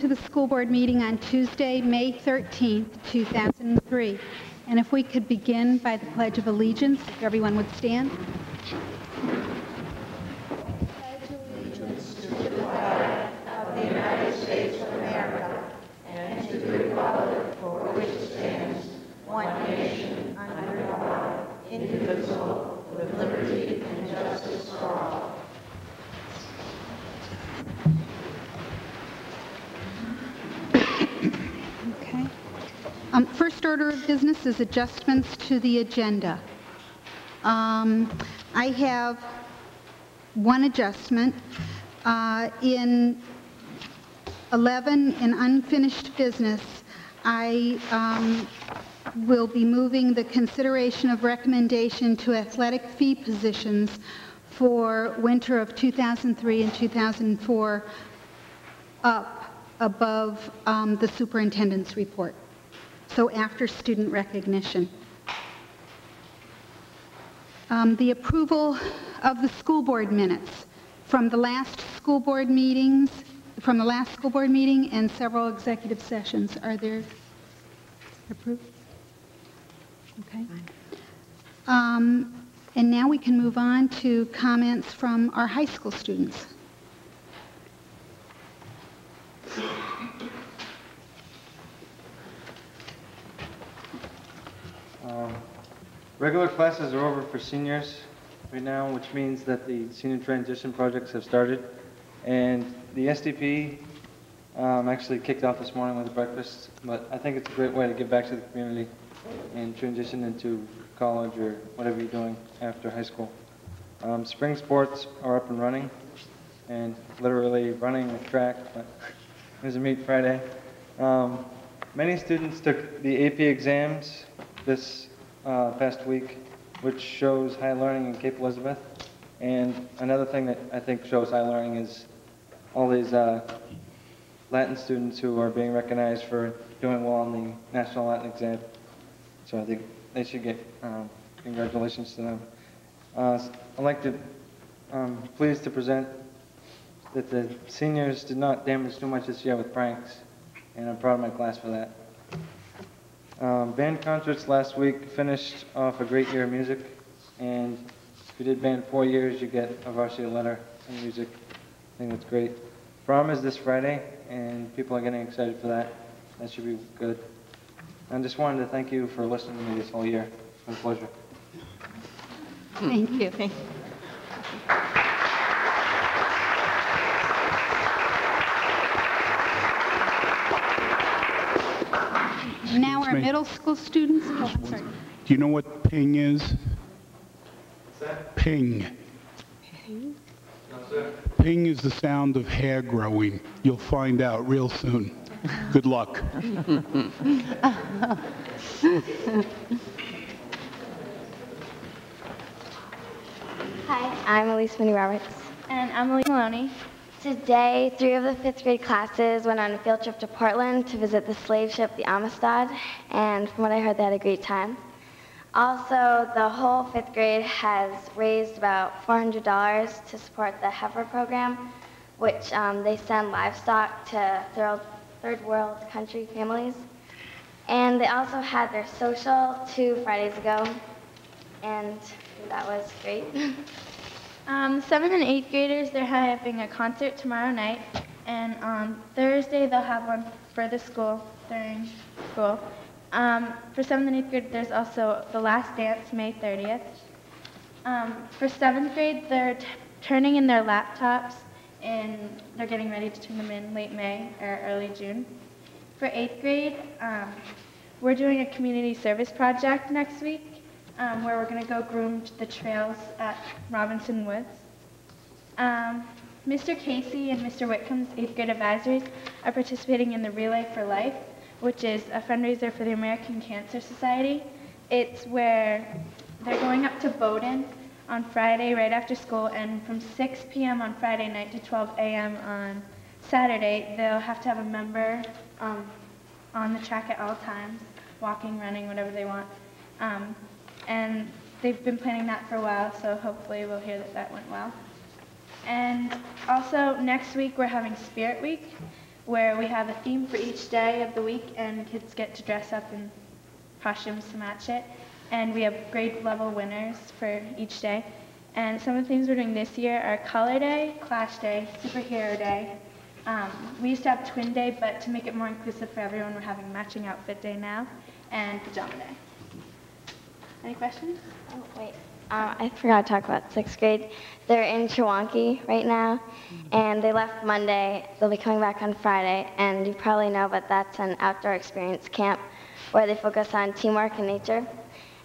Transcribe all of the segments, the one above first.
to the school board meeting on Tuesday, May 13th, 2003. And if we could begin by the Pledge of Allegiance, if everyone would stand. First order of business is adjustments to the agenda. Um, I have one adjustment. Uh, In 11, in unfinished business, I um, will be moving the consideration of recommendation to athletic fee positions for winter of 2003 and 2004 up above um, the superintendent's report, so after student recognition. Um, The approval of the school board minutes from the last school board meetings, from the last school board meeting and several executive sessions. Are there approved? Okay. Um, And now we can move on to comments from our high school students. Um, Regular classes are over for seniors right now, which means that the senior transition projects have started. And the SDP um, actually kicked off this morning with a breakfast, but I think it's a great way to give back to the community and transition into college or whatever you're doing after high school. Um, Spring sports are up and running, and literally running the track, but there's a meet Friday. Um, Many students took the AP exams this uh, past week, which shows high learning in Cape Elizabeth. And another thing that I think shows high learning is all these uh, Latin students who are being recognized for doing well on the National Latin exam. So I think they should get um, congratulations to them. Uh, I'd like to, um, pleased to present that the seniors did not damage too much this year with pranks, and I'm proud of my class for that. Um, band concerts last week finished off a great year of music, and if you did band four years, you get a varsity letter in music. I think that's great. Prom is this Friday, and people are getting excited for that. That should be good. I just wanted to thank you for listening to me this whole year. It's been a pleasure. Thank you. Now our me. middle school students, oh, I'm sorry. Do you know what ping is? Ping. Ping is the sound of hair growing. You'll find out real soon. Good luck. Hi, I'm Elise Minnie Roberts. And I'm Elise Maloney. Today, three of the fifth grade classes went on a field trip to Portland to visit the slave ship, the Amistad, and from what I heard, they had a great time. Also, the whole fifth grade has raised about $400 to support the Heifer program, which um, they send livestock to third, third world country families. And they also had their social two Fridays ago, and that was great. Um, seventh and eighth graders, they're having a concert tomorrow night, and on Thursday they'll have one for the school during school. Um, for seventh and eighth grade, there's also the last dance, May 30th. Um, for seventh grade, they're turning in their laptops, and they're getting ready to turn them in late May or early June. For eighth grade, um, we're doing a community service project next week um, where we're going to go groom the trails at Robinson Woods. Um, Mr. Casey and Mr. Whitcomb's eighth grade advisories are participating in the Relay for Life, which is a fundraiser for the American Cancer Society. It's where they're going up to Bowdoin on Friday right after school, and from 6 p.m. on Friday night to 12 a.m. on Saturday, they'll have to have a member um, on the track at all times, walking, running, whatever they want. Um, and they've been planning that for a while, so hopefully we'll hear that that went well. And also, next week we're having Spirit Week, where we have a theme for each day of the week, and kids get to dress up in costumes to match it. And we have grade level winners for each day. And some of the things we're doing this year are Color Day, Clash Day, Superhero Day. Um, we used to have Twin Day, but to make it more inclusive for everyone, we're having Matching Outfit Day now, and Pajama Day. Any questions? Oh, wait. Um, I forgot to talk about sixth grade. They're in Chewonki right now, and they left Monday. They'll be coming back on Friday, and you probably know, but that's an outdoor experience camp where they focus on teamwork and nature.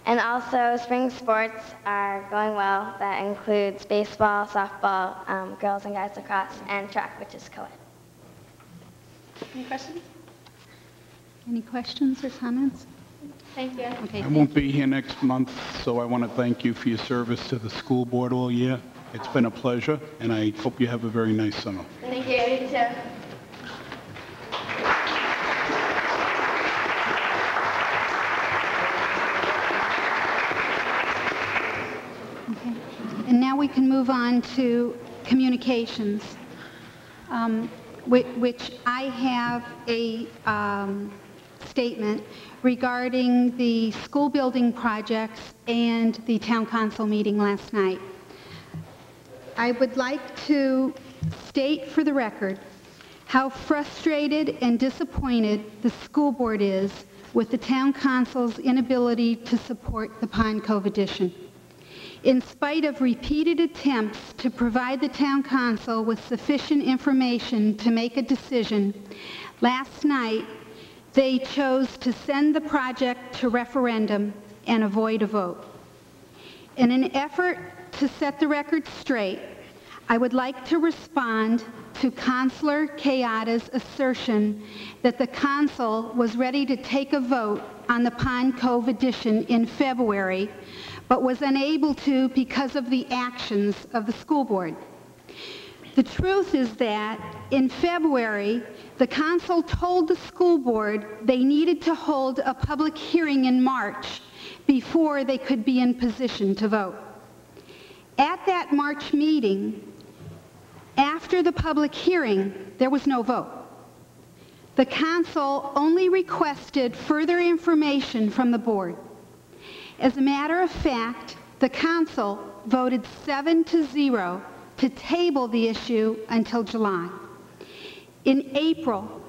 And also, spring sports are going well. That includes baseball, softball, um, girls and guys lacrosse, and track, which is co-ed. Any questions? Any questions or comments? Thank you. Okay, I won't be here next month, so I want to thank you for your service to the school board all year. It's been a pleasure, and I hope you have a very nice summer. Thank you. You too. Okay. And now we can move on to communications, um, whi- which I have a um, statement regarding the school building projects and the town council meeting last night. I would like to state for the record how frustrated and disappointed the school board is with the town council's inability to support the Pond Cove addition. In spite of repeated attempts to provide the town council with sufficient information to make a decision, last night, they chose to send the project to referendum and avoid a vote. In an effort to set the record straight, I would like to respond to Councilor Kayatta's assertion that the council was ready to take a vote on the Pond Cove addition in February, but was unable to because of the actions of the school board. The truth is that in February, the council told the school board they needed to hold a public hearing in March before they could be in position to vote. At that March meeting, after the public hearing, there was no vote. The council only requested further information from the board. As a matter of fact, the council voted seven to zero to table the issue until July. In April,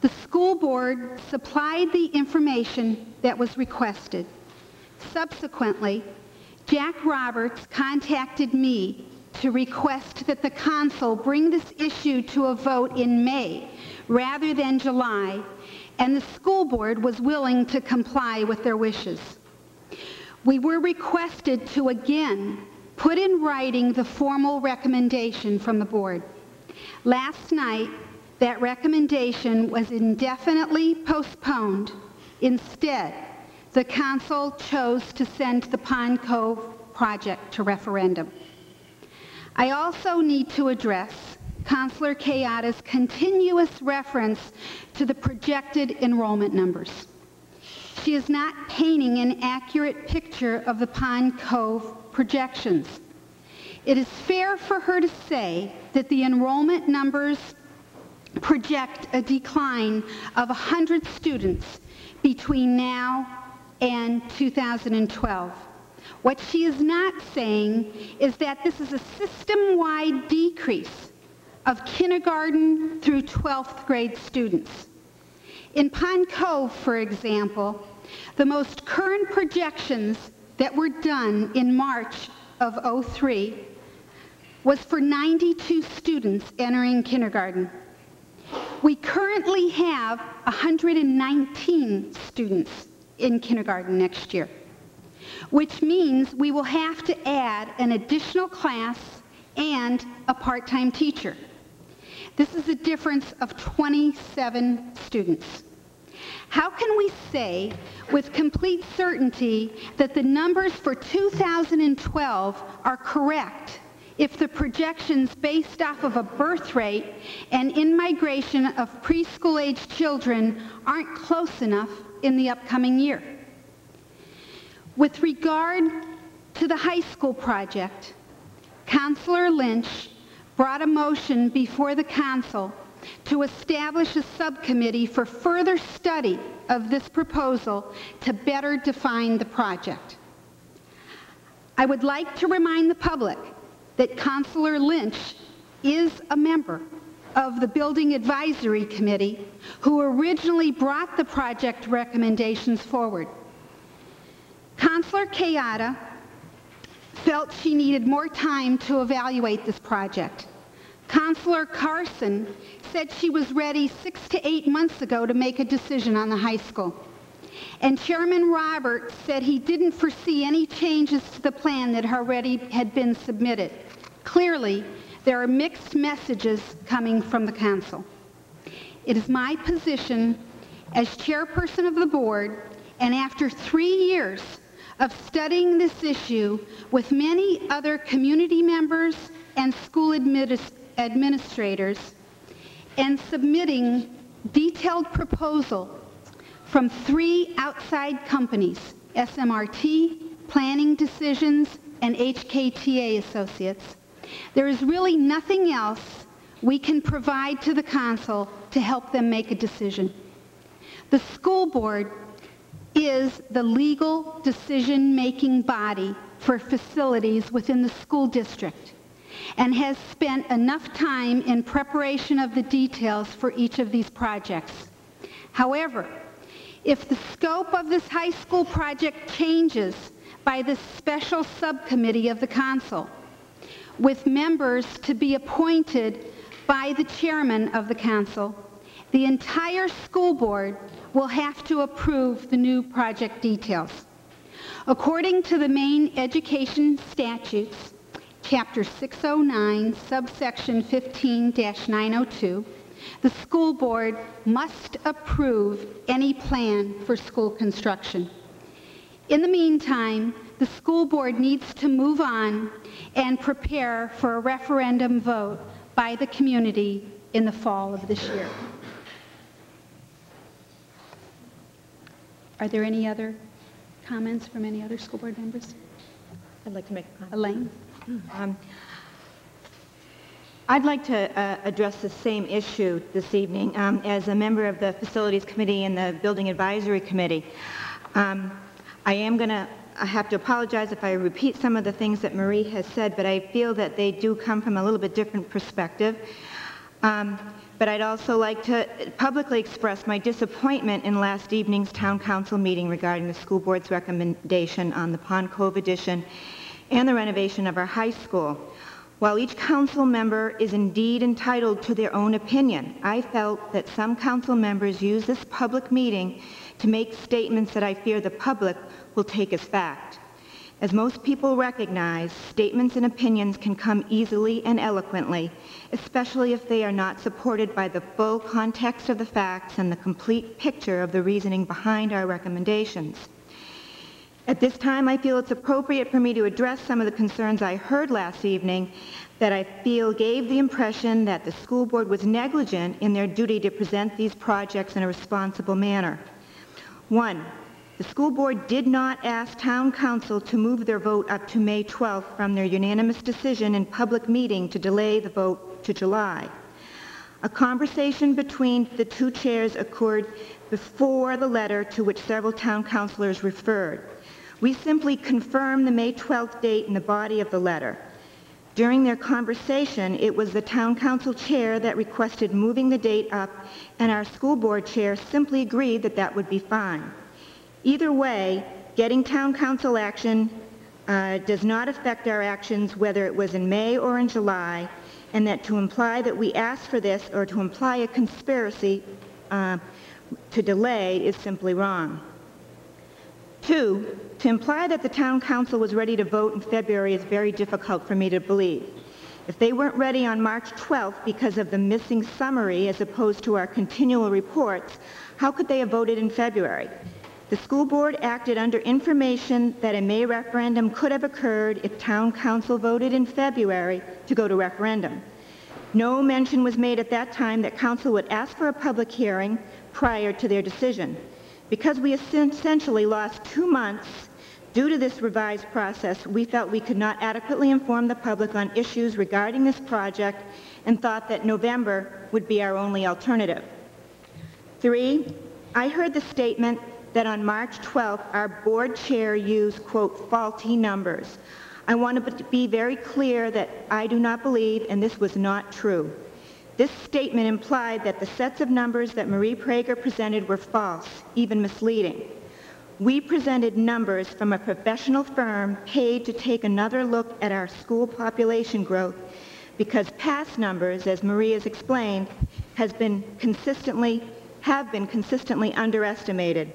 the school board supplied the information that was requested. Subsequently, Jack Roberts contacted me to request that the council bring this issue to a vote in May rather than July, and the school board was willing to comply with their wishes. We were requested to again put in writing the formal recommendation from the board. Last night, that recommendation was indefinitely postponed. Instead, the council chose to send the Pond Cove project to referendum. I also need to address Councilor Kayatta's continuous reference to the projected enrollment numbers. She is not painting an accurate picture of the Pond Cove projections. It is fair for her to say that the enrollment numbers project a decline of 100 students between now and 2012. What she is not saying is that this is a system-wide decrease of kindergarten through 12th grade students. In Pond Cove, for example, the most current projections that were done in March of '03 was for 92 students entering kindergarten. We currently have 119 students in kindergarten next year, which means we will have to add an additional class and a part-time teacher. This is a difference of 27 students. How can we say with complete certainty that the numbers for 2012 are correct if the projections based off of a birth rate and in-migration of preschool-age children aren't close enough in the upcoming year? With regard to the high school project, Councilor Lynch brought a motion before the council to establish a subcommittee for further study of this proposal to better define the project. I would like to remind the public that Councilor Lynch is a member of the Building Advisory Committee who originally brought the project recommendations forward. Councilor Kayatta felt she needed more time to evaluate this project. Councilor Carson said she was ready six to eight months ago to make a decision on the high school. And Chairman Roberts said he didn't foresee any changes to the plan that already had been submitted. Clearly, there are mixed messages coming from the council. It is my position as chairperson of the board, and after three years of studying this issue with many other community members and school adminis- administrators, and submitting detailed proposal from three outside companies, SMRT, Planning Decisions, and HKTA Associates. There is really nothing else we can provide to the council to help them make a decision. The school board is the legal decision-making body for facilities within the school district and has spent enough time in preparation of the details for each of these projects. However, if the scope of this high school project changes by the special subcommittee of the council, with members to be appointed by the chairman of the council, the entire school board will have to approve the new project details. According to the Maine Education Statutes, Chapter 609, subsection 15-902, the school board must approve any plan for school construction. In the meantime, the school board needs to move on and prepare for a referendum vote by the community in the fall of this year. Are there any other comments from any other school board members? I'd like to make a comment. Elaine? Um, I'd like to uh, address the same issue this evening um, as a member of the Facilities Committee and the Building Advisory Committee. Um, I am going to have to apologize if I repeat some of the things that Marie has said, but I feel that they do come from a little bit different perspective. Um, but I'd also like to publicly express my disappointment in last evening's town council meeting regarding the school board's recommendation on the Pond Cove addition and the renovation of our high school. While each council member is indeed entitled to their own opinion, I felt that some council members use this public meeting to make statements that I fear the public will take as fact. As most people recognize, statements and opinions can come easily and eloquently, especially if they are not supported by the full context of the facts and the complete picture of the reasoning behind our recommendations. At this time, I feel it's appropriate for me to address some of the concerns I heard last evening that I feel gave the impression that the school board was negligent in their duty to present these projects in a responsible manner. One, the school board did not ask town council to move their vote up to May 12th from their unanimous decision in public meeting to delay the vote to July. A conversation between the two chairs occurred before the letter to which several town councilors referred. We simply confirm the May 12th date in the body of the letter. During their conversation, it was the town council chair that requested moving the date up, and our school board chair simply agreed that that would be fine. Either way, getting town council action uh, does not affect our actions whether it was in May or in July, and that to imply that we asked for this or to imply a conspiracy uh, to delay is simply wrong. Two, to imply that the town council was ready to vote in February is very difficult for me to believe. If they weren't ready on March 12th because of the missing summary as opposed to our continual reports, how could they have voted in February? The school board acted under information that a May referendum could have occurred if town council voted in February to go to referendum. No mention was made at that time that council would ask for a public hearing prior to their decision. Because we essentially lost two months Due to this revised process, we felt we could not adequately inform the public on issues regarding this project and thought that November would be our only alternative. Three, I heard the statement that on March 12th, our board chair used, quote, "faulty numbers." I want to be very clear that I do not believe, and this was not true. This statement implied that the sets of numbers that Marie Prager presented were false, even misleading. We presented numbers from a professional firm paid to take another look at our school population growth because past numbers, as Marie has explained, has been consistently, have been consistently underestimated.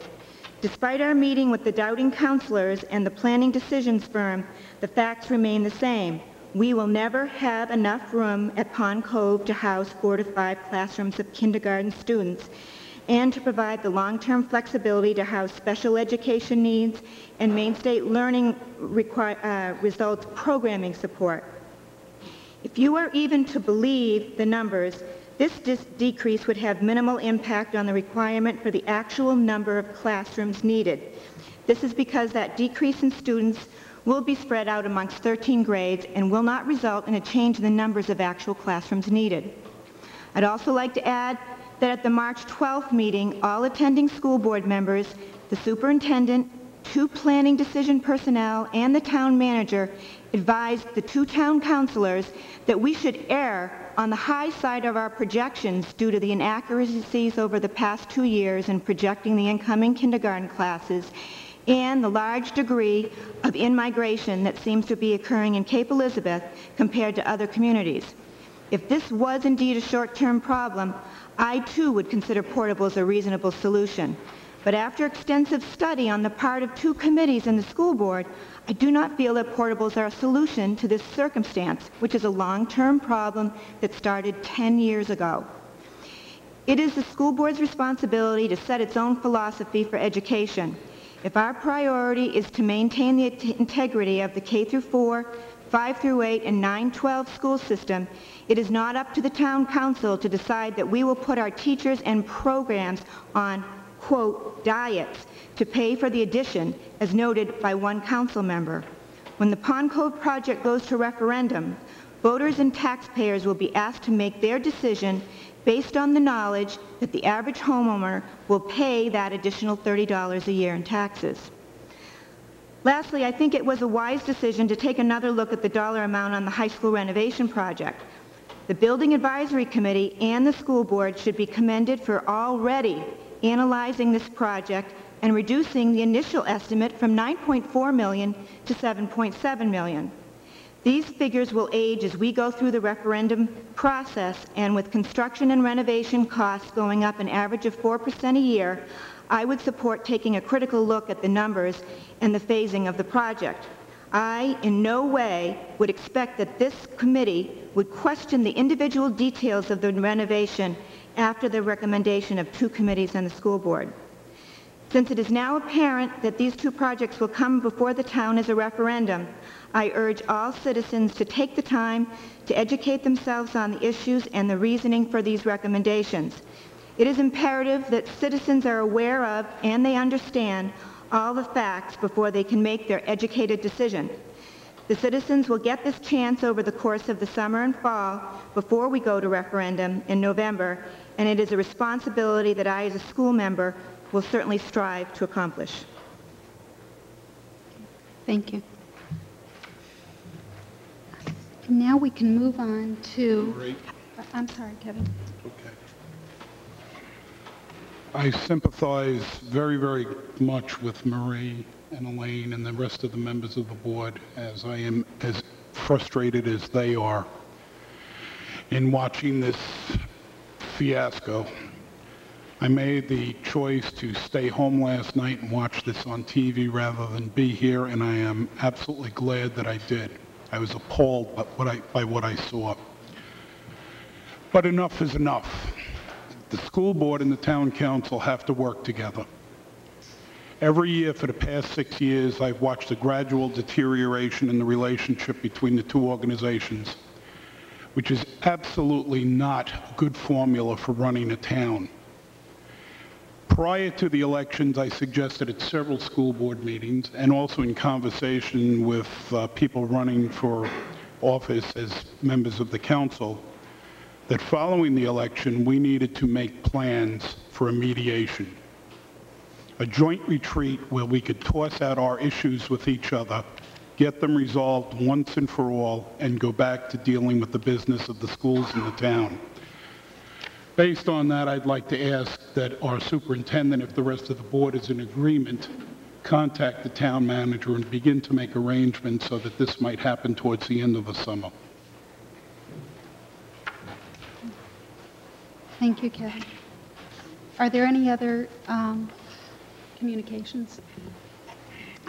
Despite our meeting with the doubting councilors and the planning decisions firm, the facts remain the same. We will never have enough room at Pond Cove to house four to five classrooms of kindergarten students and to provide the long-term flexibility to house special education needs and Maine State Learning uh, Results programming support. If you are even to believe the numbers, this decrease would have minimal impact on the requirement for the actual number of classrooms needed. This is because that decrease in students will be spread out amongst 13 grades and will not result in a change in the numbers of actual classrooms needed. I'd also like to add that at the March 12th meeting, all attending school board members, the superintendent, two planning decision personnel, and the town manager advised the two town councilors that we should err on the high side of our projections due to the inaccuracies over the past two years in projecting the incoming kindergarten classes and the large degree of in-migration that seems to be occurring in Cape Elizabeth compared to other communities. If this was indeed a short-term problem, I too would consider portables a reasonable solution. But after extensive study on the part of two committees in the school board, I do not feel that portables are a solution to this circumstance, which is a long-term problem that started 10 years ago. It is the school board's responsibility to set its own philosophy for education. If our priority is to maintain the integrity of the K through 4, 5 through 8, and 9 12 school system, it is not up to the town council to decide that we will put our teachers and programs on, quote, diets to pay for the addition, as noted by one council member. When the Pond Cove project goes to referendum, voters and taxpayers will be asked to make their decision based on the knowledge that the average homeowner will pay that additional $30 a year in taxes. Lastly, I think it was a wise decision to take another look at the dollar amount on the high school renovation project. The Building Advisory Committee and the school board should be commended for already analyzing this project and reducing the initial estimate from 9.4 million to 7.7 million. These figures will age as we go through the referendum process, and with construction and renovation costs going up an average of 4% a year, I would support taking a critical look at the numbers and the phasing of the project. I, in no way, would expect that this committee would question the individual details of the renovation after the recommendation of two committees and the school board. Since it is now apparent that these two projects will come before the town as a referendum, I urge all citizens to take the time to educate themselves on the issues and the reasoning for these recommendations. It is imperative that citizens are aware of and they understand all the facts before they can make their educated decision. The citizens will get this chance over the course of the summer and fall before we go to referendum in November, and it is a responsibility that I, as a school member, will certainly strive to accomplish. Thank you. Now we can move on to, Great. Uh, I'm sorry, Kevin. Okay. I sympathize very, very much with Marie and Elaine and the rest of the members of the board, as I am as frustrated as they are in watching this fiasco. I made the choice to stay home last night and watch this on TV rather than be here, and I am absolutely glad that I did. I was appalled by what I, by what I saw. But enough is enough. The school board and the town council have to work together. Every year for the past six years, I've watched a gradual deterioration in the relationship between the two organizations, which is absolutely not a good formula for running a town. Prior to the elections, I suggested at several school board meetings and also in conversation with uh, people running for office as members of the council that following the election, we needed to make plans for a mediation. A joint retreat where we could toss out our issues with each other, get them resolved once and for all, and go back to dealing with the business of the schools in the town. Based on that, I'd like to ask that our superintendent, if the rest of the board is in agreement, contact the town manager and begin to make arrangements so that this might happen towards the end of the summer. Thank you, Kevin. Are there any other um, communications?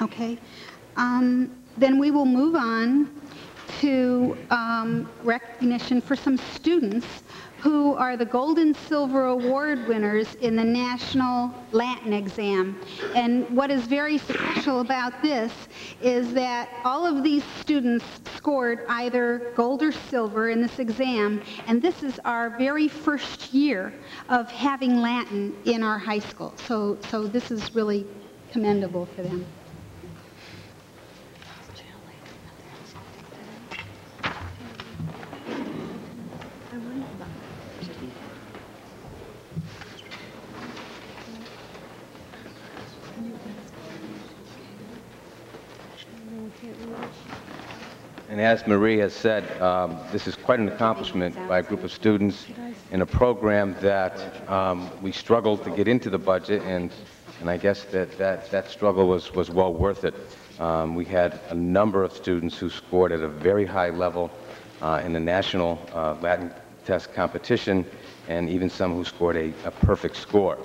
Okay. Um, Then we will move on to um, recognition for some students who are the Gold and Silver Award winners in the National Latin Exam. And what is very special about this is that all of these students scored either gold or silver in this exam, and this is our very first year of having Latin in our high school. So, so this is really commendable for them. And as Marie has said, um, this is quite an accomplishment by a group of students in a program that um, we struggled to get into the budget, and, and I guess that, that, that struggle was, was well worth it. Um, we had a number of students who scored at a very high level uh, in the national uh, Latin test competition, and even some who scored a, a perfect score.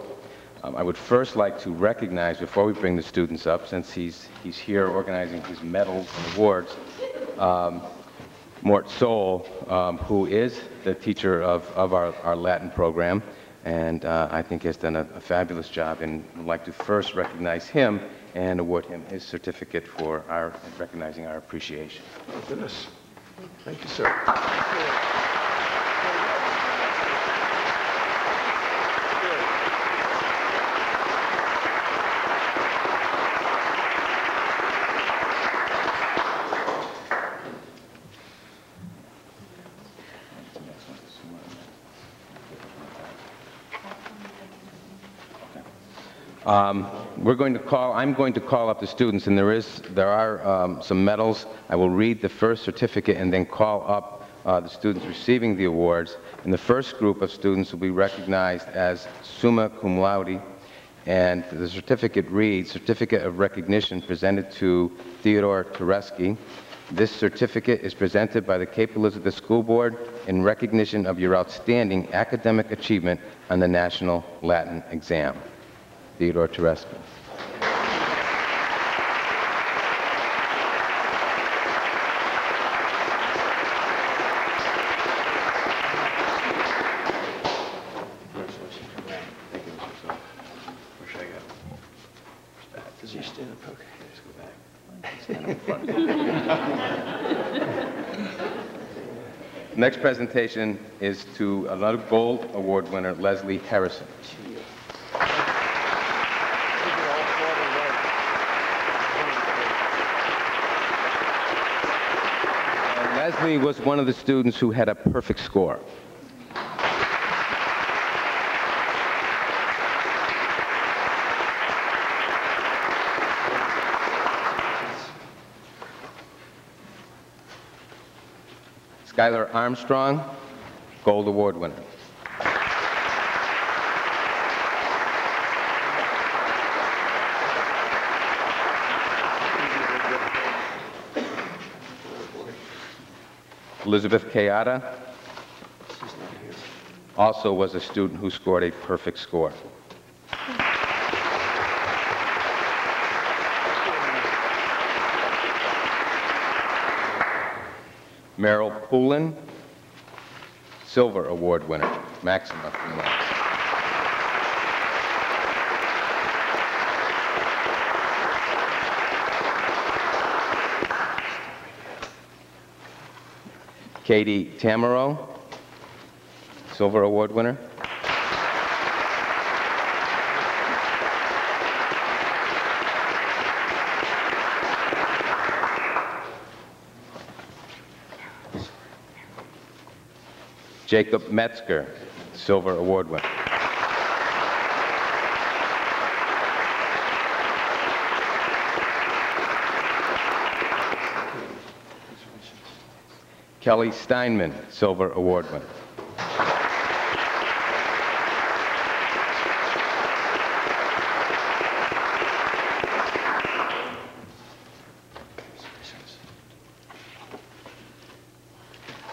Um, I would first like to recognize, before we bring the students up, since he's, he's here organizing his medals and awards, um, Mort Sol, um, who is the teacher of, of our, our Latin program, and uh, I think has done a, a fabulous job, and would like to first recognize him and award him his certificate for our, recognizing our appreciation. Oh, goodness. Thank you, sir. Um, we're going to call, I'm going to call up the students, and there is, there are um, some medals. I will read the first certificate and then call up uh, the students receiving the awards. And the first group of students will be recognized as summa cum laude, and the certificate reads, Certificate of Recognition presented to Theodore Tereski. This certificate is presented by the Cape Elizabeth School Board in recognition of your outstanding academic achievement on the National Latin Exam. Theodore Tereska. Next presentation is to another Gold Award winner, Leslie Harrison. And was one of the students who had a perfect score. Skylar Armstrong, Gold Award winner. Elizabeth Kayatta also was a student who scored a perfect score. Meryl Poulin, Silver Award winner, Maxima. Katie Tamaro, Silver Award winner. Jacob Metzger, Silver Award winner. Kelly Steinman, Silver Award winner.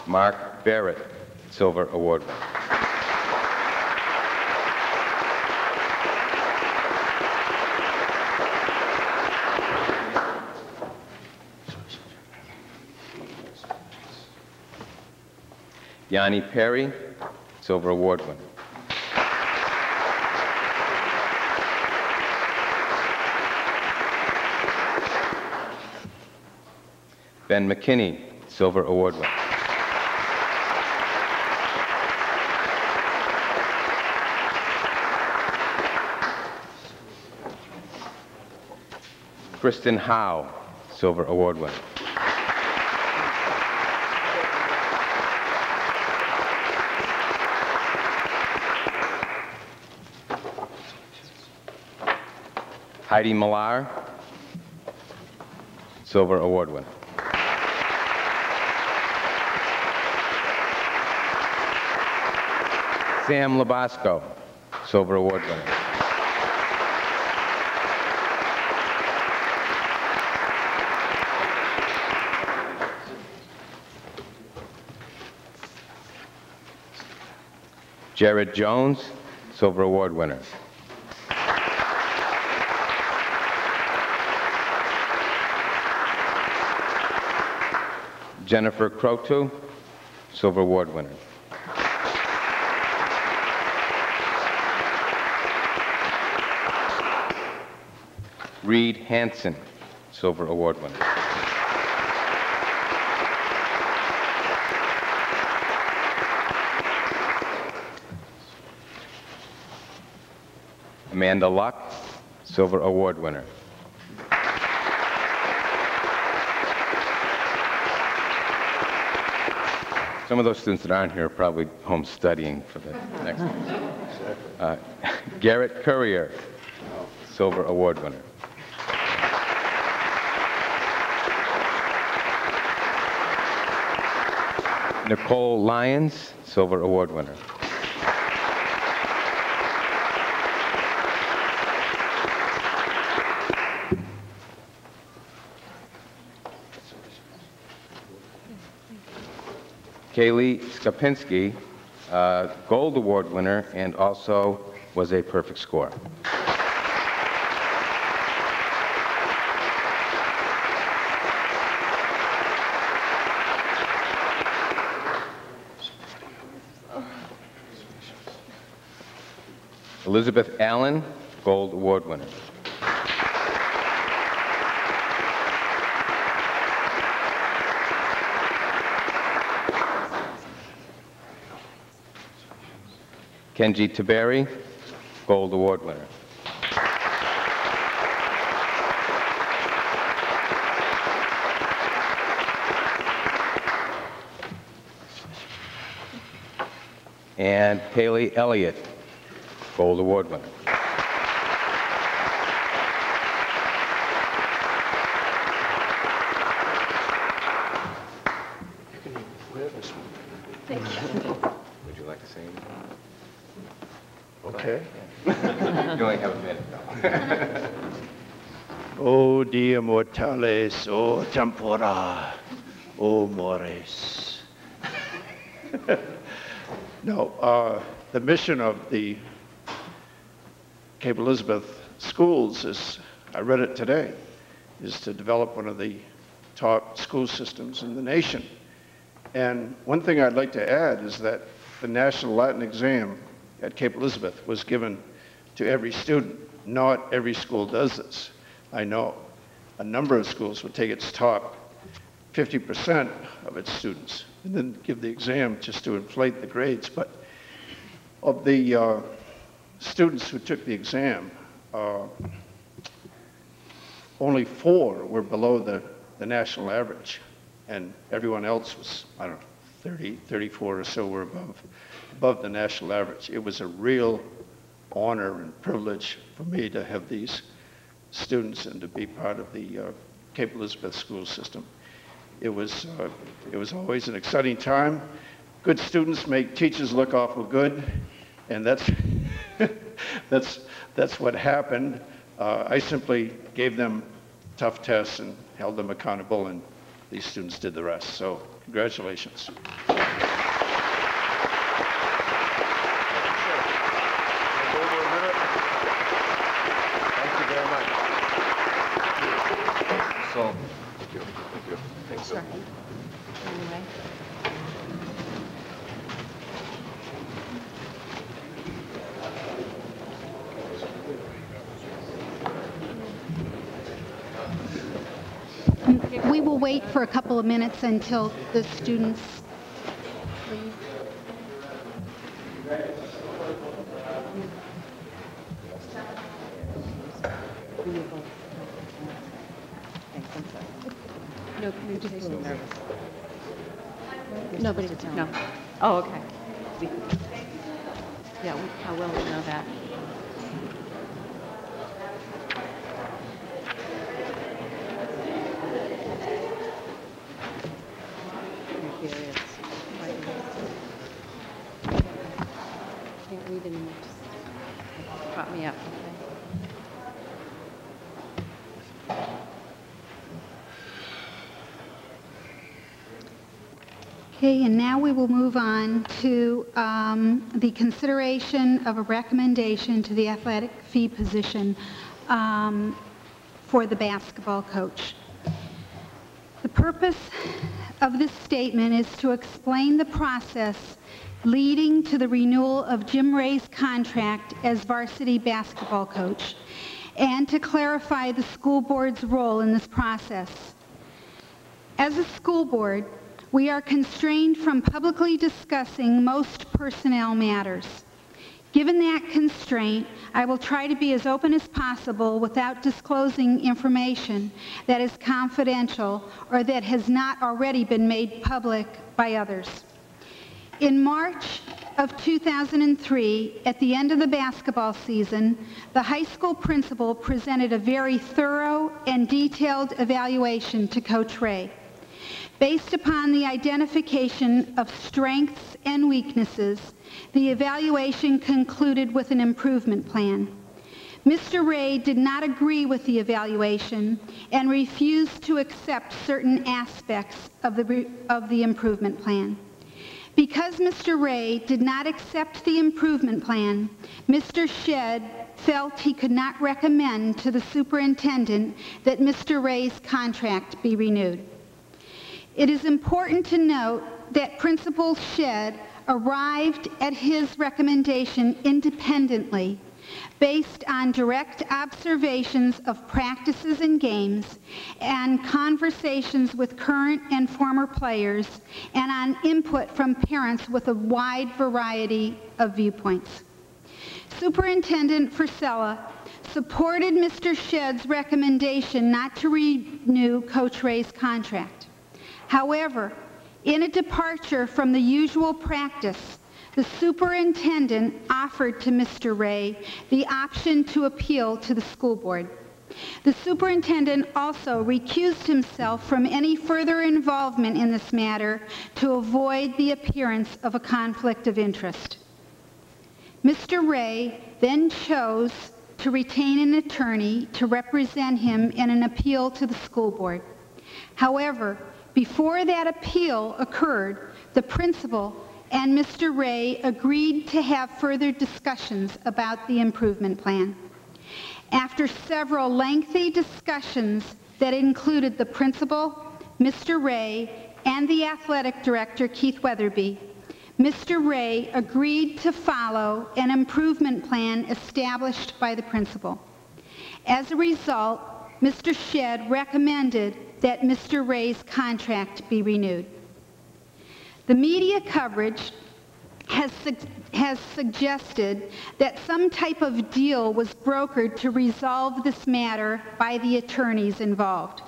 Mark Barrett, Silver Award winner. Yanni Perry, Silver Award winner. Ben McKinney, Silver Award winner. Kristen Howe, Silver Award winner. Heidi Millar, Silver Award winner. Sam Labasco, Silver Award winner. Jared Jones, Silver Award winner. Jennifer Crotu, Silver Award winner. Reed Hansen, Silver Award winner. Amanda Luck, Silver Award winner. Some of those students that aren't here are probably home studying for the next one. Uh, Garrett Courier, Silver Award winner. Nicole Lyons, Silver Award winner. Kaylee Skapinski, uh, Gold Award winner, and also was a perfect score. Elizabeth Allen, Gold Award winner. Kenji Taberi, Gold Award winner. And Haley Elliott, Gold Award winner. Would you like to say anything? Okay. You only have a minute, though. O mortales, o tempora, o mores. no, uh, the mission of the Cape Elizabeth schools is, I read it today, is to develop one of the top school systems in the nation. And one thing I'd like to add is that the National Latin exam at Cape Elizabeth was given to every student. Not every school does this, I know. A number of schools would take its top 50% of its students and then give the exam just to inflate the grades. But of the uh, students who took the exam, uh, only four were below the, the national average, and everyone else was, I don't know, 30, 34 or so were above, above the national average. It was a real honor and privilege for me to have these students and to be part of the uh, Cape Elizabeth school system. It was, uh, it was always an exciting time. Good students make teachers look awful good, and that's, that's, that's what happened. Uh, I simply gave them tough tests and held them accountable, and these students did the rest. So congratulations. Thank you very much. So, thank you. Thank you. Thank you. Anyway. We will wait for a couple of minutes until the students leave. No, you're just a little nervous. Nobody, no. Oh, okay. We- Yeah, we- how well we know that. Here it is. Right here. Can't read anymore. Just Prop me up, okay? Okay, and now we will move on to um, the consideration of a recommendation to the athletic fee position um, for the basketball coach. The purpose of this statement is to explain the process leading to the renewal of Jim Ray's contract as varsity basketball coach and to clarify the school board's role in this process. As a school board, we are constrained from publicly discussing most personnel matters. Given that constraint, I will try to be as open as possible without disclosing information that is confidential or that has not already been made public by others. In March of 2003, at the end of the basketball season, the high school principal presented a very thorough and detailed evaluation to Coach Ray. Based upon the identification of strengths and weaknesses, the evaluation concluded with an improvement plan. Mr. Ray did not agree with the evaluation and refused to accept certain aspects of the, of the improvement plan. Because Mr. Ray did not accept the improvement plan, Mr. Shedd felt he could not recommend to the superintendent that Mr. Ray's contract be renewed. It is important to note that Principal Shedd arrived at his recommendation independently based on direct observations of practices and games and conversations with current and former players and on input from parents with a wide variety of viewpoints. Superintendent Forcella supported Mr. Shedd's recommendation not to renew Coach Ray's contract. However, in a departure from the usual practice, the superintendent offered to Mr. Ray the option to appeal to the school board. The superintendent also recused himself from any further involvement in this matter to avoid the appearance of a conflict of interest. Mr. Ray then chose to retain an attorney to represent him in an appeal to the school board. However, before that appeal occurred, the principal and Mr. Ray agreed to have further discussions about the improvement plan. After several lengthy discussions that included the principal, Mr. Ray, and the athletic director, Keith Weatherby, Mr. Ray agreed to follow an improvement plan established by the principal. As a result, Mr. Shedd recommended that Mr. Ray's contract be renewed. The media coverage has, sug- has suggested that some type of deal was brokered to resolve this matter by the attorneys involved.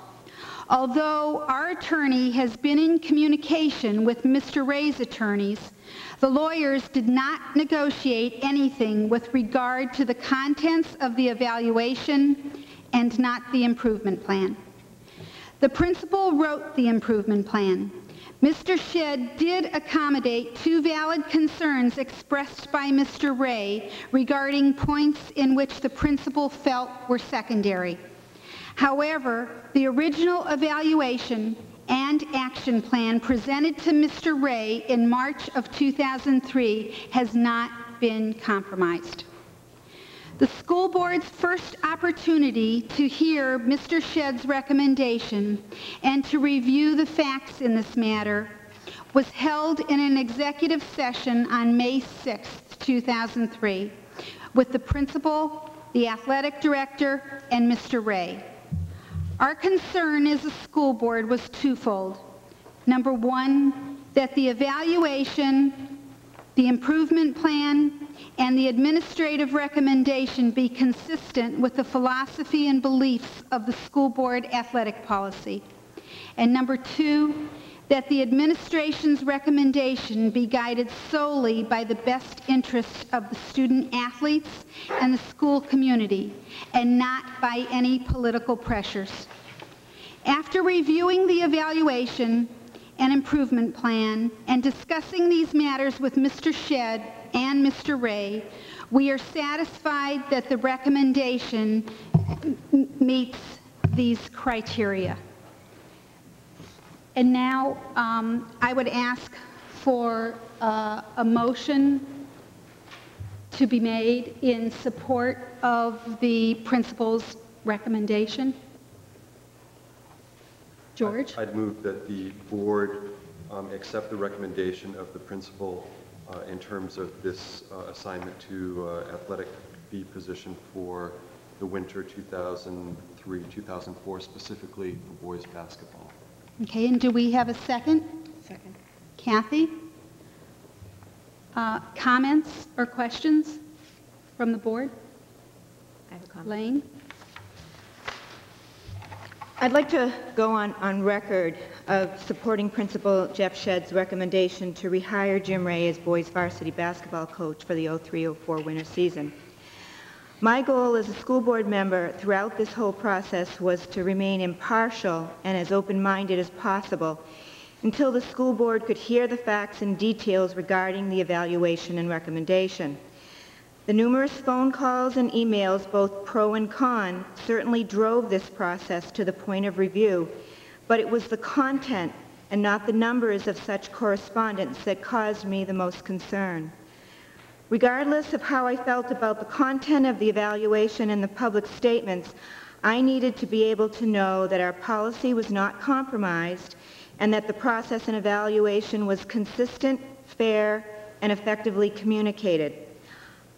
Although our attorney has been in communication with Mr. Ray's attorneys, the lawyers did not negotiate anything with regard to the contents of the evaluation and not the improvement plan. The principal wrote the improvement plan. Mr. Shedd did accommodate two valid concerns expressed by Mr. Ray regarding points in which the principal felt were secondary. However, the original evaluation and action plan presented to Mr. Ray in March of 2003 has not been compromised. The school board's first opportunity to hear Mr. Shedd's recommendation and to review the facts in this matter was held in an executive session on May 6, 2003, with the principal, the athletic director, and Mr. Ray. Our concern as a school board was twofold. Number one, that the evaluation, the improvement plan, and the administrative recommendation be consistent with the philosophy and beliefs of the school board athletic policy. And number two, that the administration's recommendation be guided solely by the best interests of the student athletes and the school community, and not by any political pressures. After reviewing the evaluation and improvement plan and discussing these matters with Mr. Shedd and Mr. Ray, we are satisfied that the recommendation meets these criteria. And now um, I would ask for uh, a motion to be made in support of the principal's recommendation. George? I'd move that the board um, accept the recommendation of the principal in terms of this uh, assignment to uh, athletic B position for the winter 2003-2004, specifically for boys basketball. Okay, and do we have a second? Second. Kathy? Uh, Comments or questions from the board? I have a comment. Lane? I'd like to go on, on record of supporting Principal Jeff Shedd's recommendation to rehire Jim Ray as boys varsity basketball coach for the 03-04 winter season. My goal as a school board member throughout this whole process was to remain impartial and as open-minded as possible until the school board could hear the facts and details regarding the evaluation and recommendation. The numerous phone calls and emails, both pro and con, certainly drove this process to the point of review, but it was the content and not the numbers of such correspondence that caused me the most concern. Regardless of how I felt about the content of the evaluation and the public statements, I needed to be able to know that our policy was not compromised and that the process and evaluation was consistent, fair, and effectively communicated.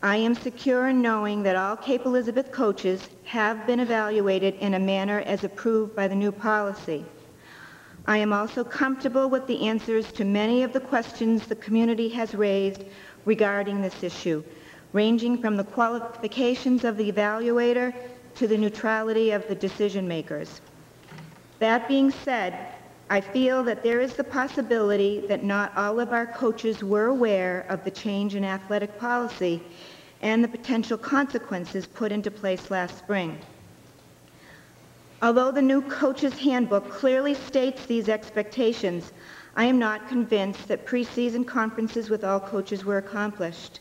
I am secure in knowing that all Cape Elizabeth coaches have been evaluated in a manner as approved by the new policy. I am also comfortable with the answers to many of the questions the community has raised regarding this issue, ranging from the qualifications of the evaluator to the neutrality of the decision makers. That being said, I feel that there is the possibility that not all of our coaches were aware of the change in athletic policy and the potential consequences put into place last spring. Although the new coach's handbook clearly states these expectations, I am not convinced that preseason conferences with all coaches were accomplished,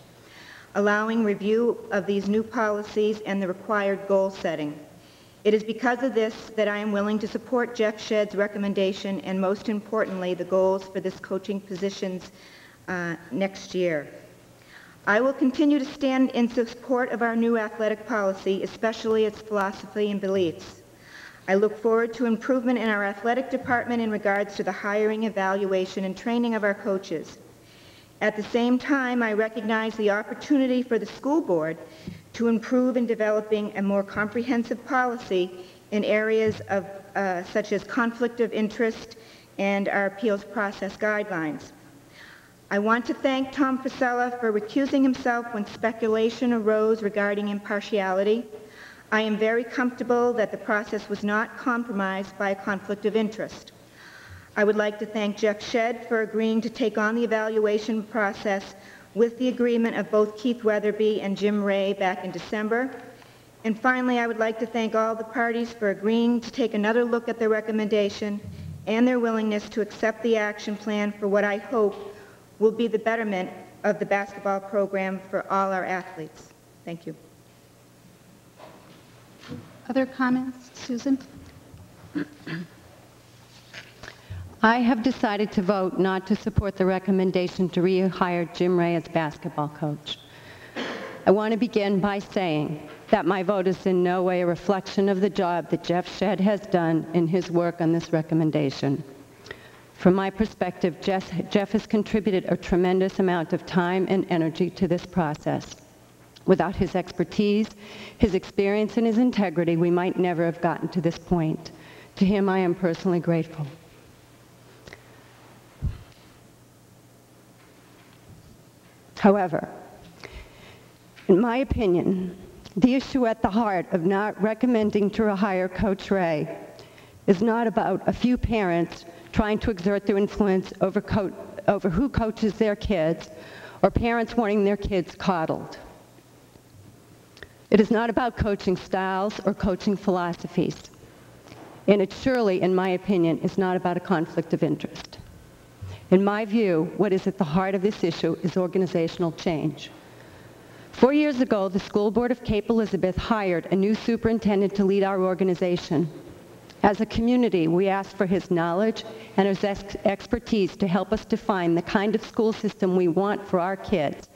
allowing review of these new policies and the required goal setting. It is because of this that I am willing to support Jeff Shedd's recommendation and most importantly, the goals for this coaching positions uh, next year. I will continue to stand in support of our new athletic policy, especially its philosophy and beliefs. I look forward to improvement in our athletic department in regards to the hiring, evaluation, and training of our coaches. At the same time, I recognize the opportunity for the school board to improve in developing a more comprehensive policy in areas of, uh, such as conflict of interest and our appeals process guidelines. I want to thank Tom Forcella for recusing himself when speculation arose regarding impartiality. I am very comfortable that the process was not compromised by a conflict of interest. I would like to thank Jeff Shedd for agreeing to take on the evaluation process with the agreement of both Keith Weatherby and Jim Ray back in December. And finally, I would like to thank all the parties for agreeing to take another look at their recommendation and their willingness to accept the action plan for what I hope will be the betterment of the basketball program for all our athletes. Thank you. Other comments? Susan? I have decided to vote not to support the recommendation to rehire Jim Ray as basketball coach. I want to begin by saying that my vote is in no way a reflection of the job that Jeff Shedd has done in his work on this recommendation. From my perspective, Jeff, Jeff has contributed a tremendous amount of time and energy to this process. Without his expertise, his experience, and his integrity, we might never have gotten to this point. To him, I am personally grateful. However, in my opinion, the issue at the heart of not recommending to hire Coach Ray is not about a few parents trying to exert their influence over, co- over who coaches their kids or parents wanting their kids coddled. It is not about coaching styles or coaching philosophies. And it surely, in my opinion, is not about a conflict of interest. In my view, what is at the heart of this issue is organizational change. Four years ago, the School Board of Cape Elizabeth hired a new superintendent to lead our organization. As a community, we ask for his knowledge and his ex- expertise to help us define the kind of school system we want for our kids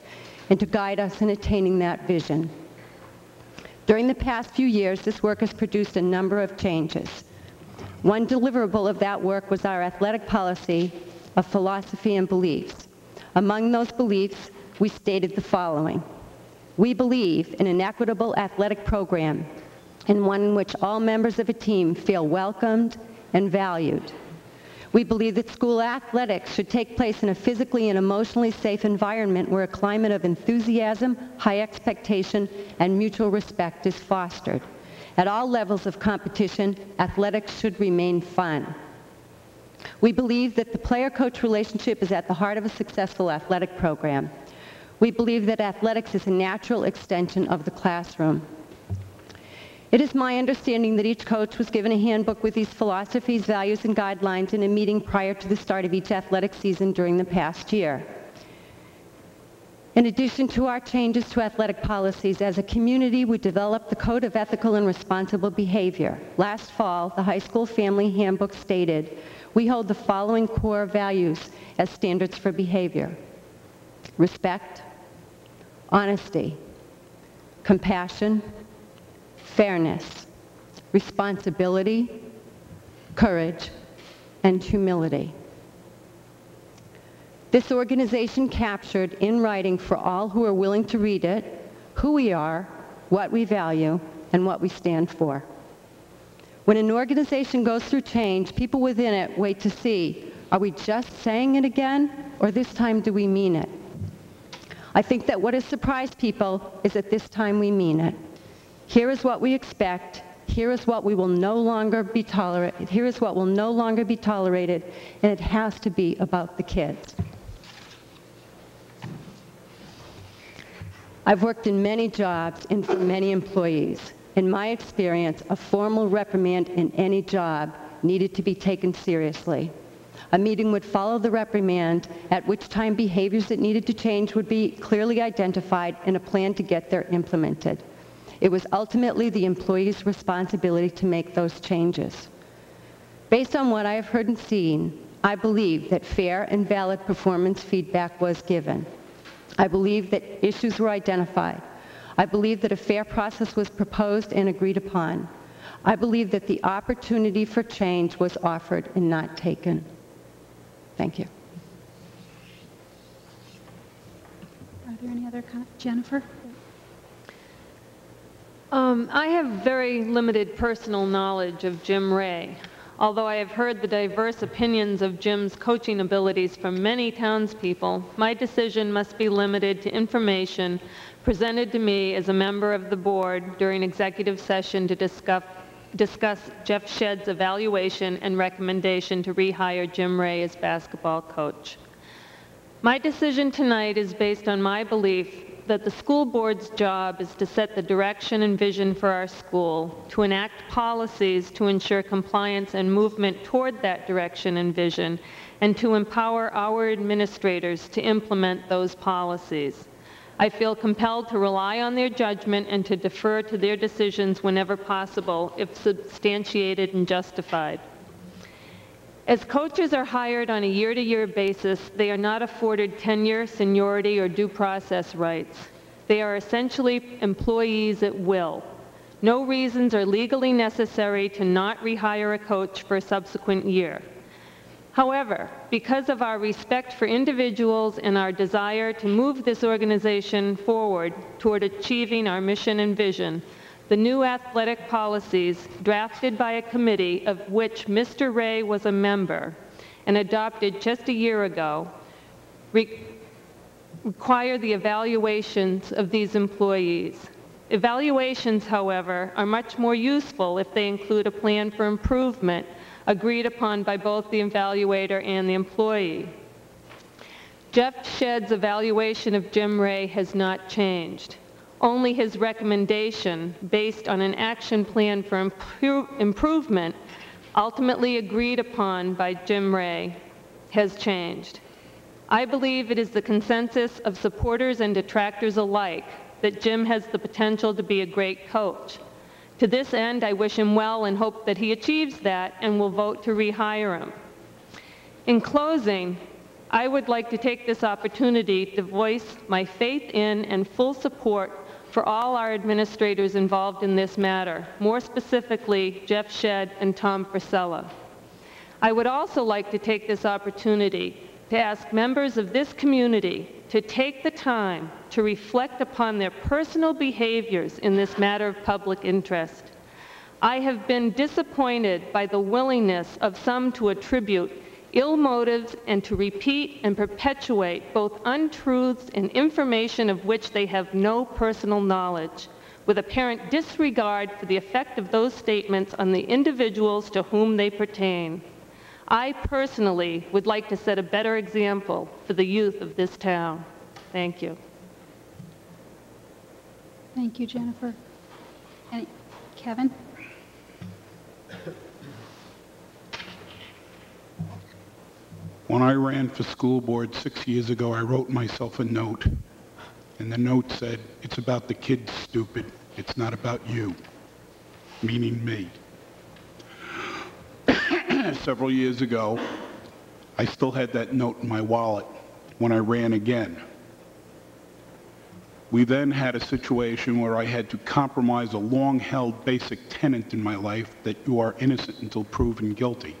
and to guide us in attaining that vision. During the past few years, this work has produced a number of changes. One deliverable of that work was our athletic policy of philosophy and beliefs. Among those beliefs, we stated the following. We believe in an equitable athletic program and one in which all members of a team feel welcomed and valued. We believe that school athletics should take place in a physically and emotionally safe environment where a climate of enthusiasm, high expectation, and mutual respect is fostered. At all levels of competition, athletics should remain fun. We believe that the player-coach relationship is at the heart of a successful athletic program. We believe that athletics is a natural extension of the classroom. It is my understanding that each coach was given a handbook with these philosophies, values, and guidelines in a meeting prior to the start of each athletic season during the past year. In addition to our changes to athletic policies, as a community, we developed the Code of Ethical and Responsible Behavior. Last fall, the high school family handbook stated, we hold the following core values as standards for behavior. Respect, honesty, compassion, fairness, responsibility, courage, and humility. This organization captured in writing for all who are willing to read it who we are, what we value, and what we stand for. When an organization goes through change, people within it wait to see, are we just saying it again, or this time do we mean it? I think that what has surprised people is that this time we mean it. Here is what we expect. Here is what we will no longer be tolerated. Here is what will no longer be tolerated, and it has to be about the kids. I've worked in many jobs and for many employees. In my experience, a formal reprimand in any job needed to be taken seriously. A meeting would follow the reprimand, at which time behaviors that needed to change would be clearly identified and a plan to get there implemented. It was ultimately the employee's responsibility to make those changes. Based on what I have heard and seen, I believe that fair and valid performance feedback was given. I believe that issues were identified. I believe that a fair process was proposed and agreed upon. I believe that the opportunity for change was offered and not taken. Thank you. Are there any other comments? Jennifer? Um, I have very limited personal knowledge of Jim Ray. Although I have heard the diverse opinions of Jim's coaching abilities from many townspeople, my decision must be limited to information presented to me as a member of the board during executive session to discuss, discuss Jeff Shedd's evaluation and recommendation to rehire Jim Ray as basketball coach. My decision tonight is based on my belief that the school board's job is to set the direction and vision for our school, to enact policies to ensure compliance and movement toward that direction and vision, and to empower our administrators to implement those policies. I feel compelled to rely on their judgment and to defer to their decisions whenever possible, if substantiated and justified. As coaches are hired on a year-to-year basis, they are not afforded tenure, seniority, or due process rights. They are essentially employees at will. No reasons are legally necessary to not rehire a coach for a subsequent year. However, because of our respect for individuals and our desire to move this organization forward toward achieving our mission and vision, the new athletic policies drafted by a committee of which Mr. Ray was a member and adopted just a year ago re require the evaluations of these employees. Evaluations, however, are much more useful if they include a plan for improvement agreed upon by both the evaluator and the employee. Jeff Shedd's evaluation of Jim Ray has not changed only his recommendation based on an action plan for improvement ultimately agreed upon by Jim Ray has changed. I believe it is the consensus of supporters and detractors alike that Jim has the potential to be a great coach. To this end, I wish him well and hope that he achieves that and will vote to rehire him. In closing, I would like to take this opportunity to voice my faith in and full support for all our administrators involved in this matter, more specifically Jeff Shedd and Tom Forcella. I would also like to take this opportunity to ask members of this community to take the time to reflect upon their personal behaviors in this matter of public interest. I have been disappointed by the willingness of some to attribute ill motives and to repeat and perpetuate both untruths and information of which they have no personal knowledge, with apparent disregard for the effect of those statements on the individuals to whom they pertain. I personally would like to set a better example for the youth of this town. Thank you. Thank you, Jennifer. Any, Kevin? When I ran for school board six years ago, I wrote myself a note. And the note said, it's about the kids, stupid. It's not about you, meaning me. Several years ago, I still had that note in my wallet when I ran again. We then had a situation where I had to compromise a long-held basic tenet in my life that you are innocent until proven guilty.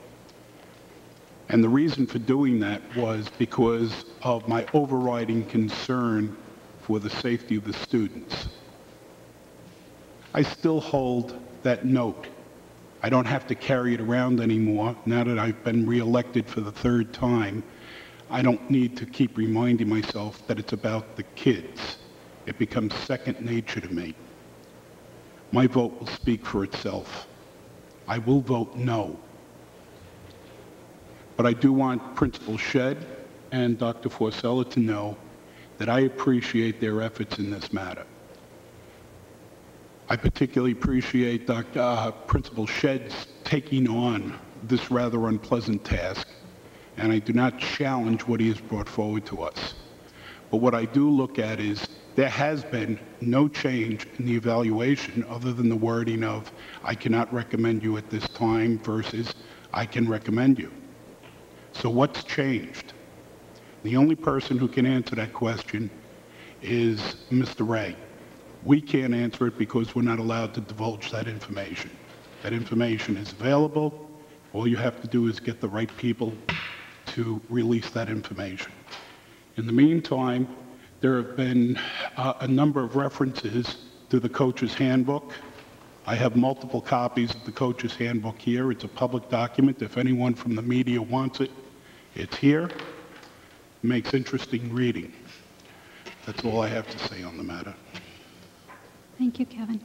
And the reason for doing that was because of my overriding concern for the safety of the students. I still hold that note. I don't have to carry it around anymore now that I've been reelected for the third time. I don't need to keep reminding myself that it's about the kids. It becomes second nature to me. My vote will speak for itself. I will vote no. But I do want Principal Shedd and Dr. Forcella to know that I appreciate their efforts in this matter. I particularly appreciate Dr. Uh, Principal Shedd's taking on this rather unpleasant task, and I do not challenge what he has brought forward to us. But what I do look at is there has been no change in the evaluation other than the wording of, I cannot recommend you at this time versus I can recommend you. So what's changed? The only person who can answer that question is Mr. Ray. We can't answer it because we're not allowed to divulge that information. That information is available. All you have to do is get the right people to release that information. In the meantime, there have been uh, a number of references to the coach's handbook. I have multiple copies of the coach's handbook here. It's a public document. If anyone from the media wants it, it's here. It Makes interesting reading. That's all I have to say on the matter. Thank you, Kevin.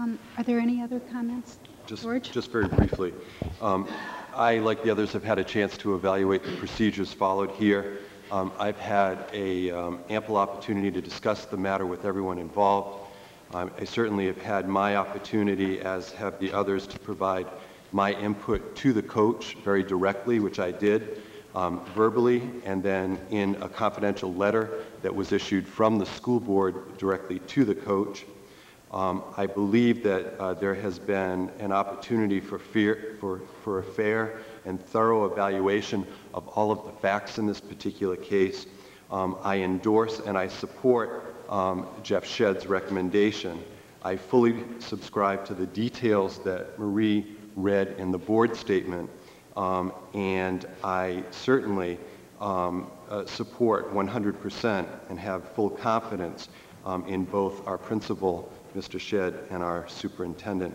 Um, Are there any other comments? Just, George? just very briefly, um, I, like the others, have had a chance to evaluate the procedures followed here. Um, I've had a um, ample opportunity to discuss the matter with everyone involved. Um, I certainly have had my opportunity, as have the others, to provide my input to the coach very directly, which I did um, verbally, and then in a confidential letter that was issued from the school board directly to the coach. Um, I believe that uh, there has been an opportunity for, fear, for, for a fair and thorough evaluation of all of the facts in this particular case. Um, I endorse and I support um, Jeff Shedd's recommendation. I fully subscribe to the details that Marie read in the board statement, um, and I certainly um, uh, support 100% and have full confidence um, in both our principal Mr. Shedd and our superintendent,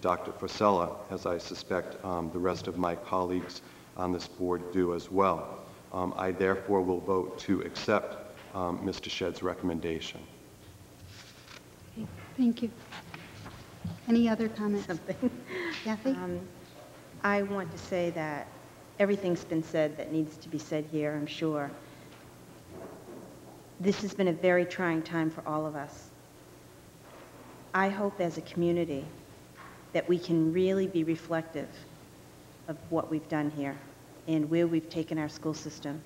Dr. Forcella, as I suspect um, the rest of my colleagues on this board do as well. Um, I therefore will vote to accept um, Mr. Shedd's recommendation. Okay, Thank you. Any other comments? Something. Kathy? Um, I want to say that everything's been said that needs to be said here, I'm sure. This has been a very trying time for all of us. I hope as a community that we can really be reflective of what we've done here and where we've taken our school system,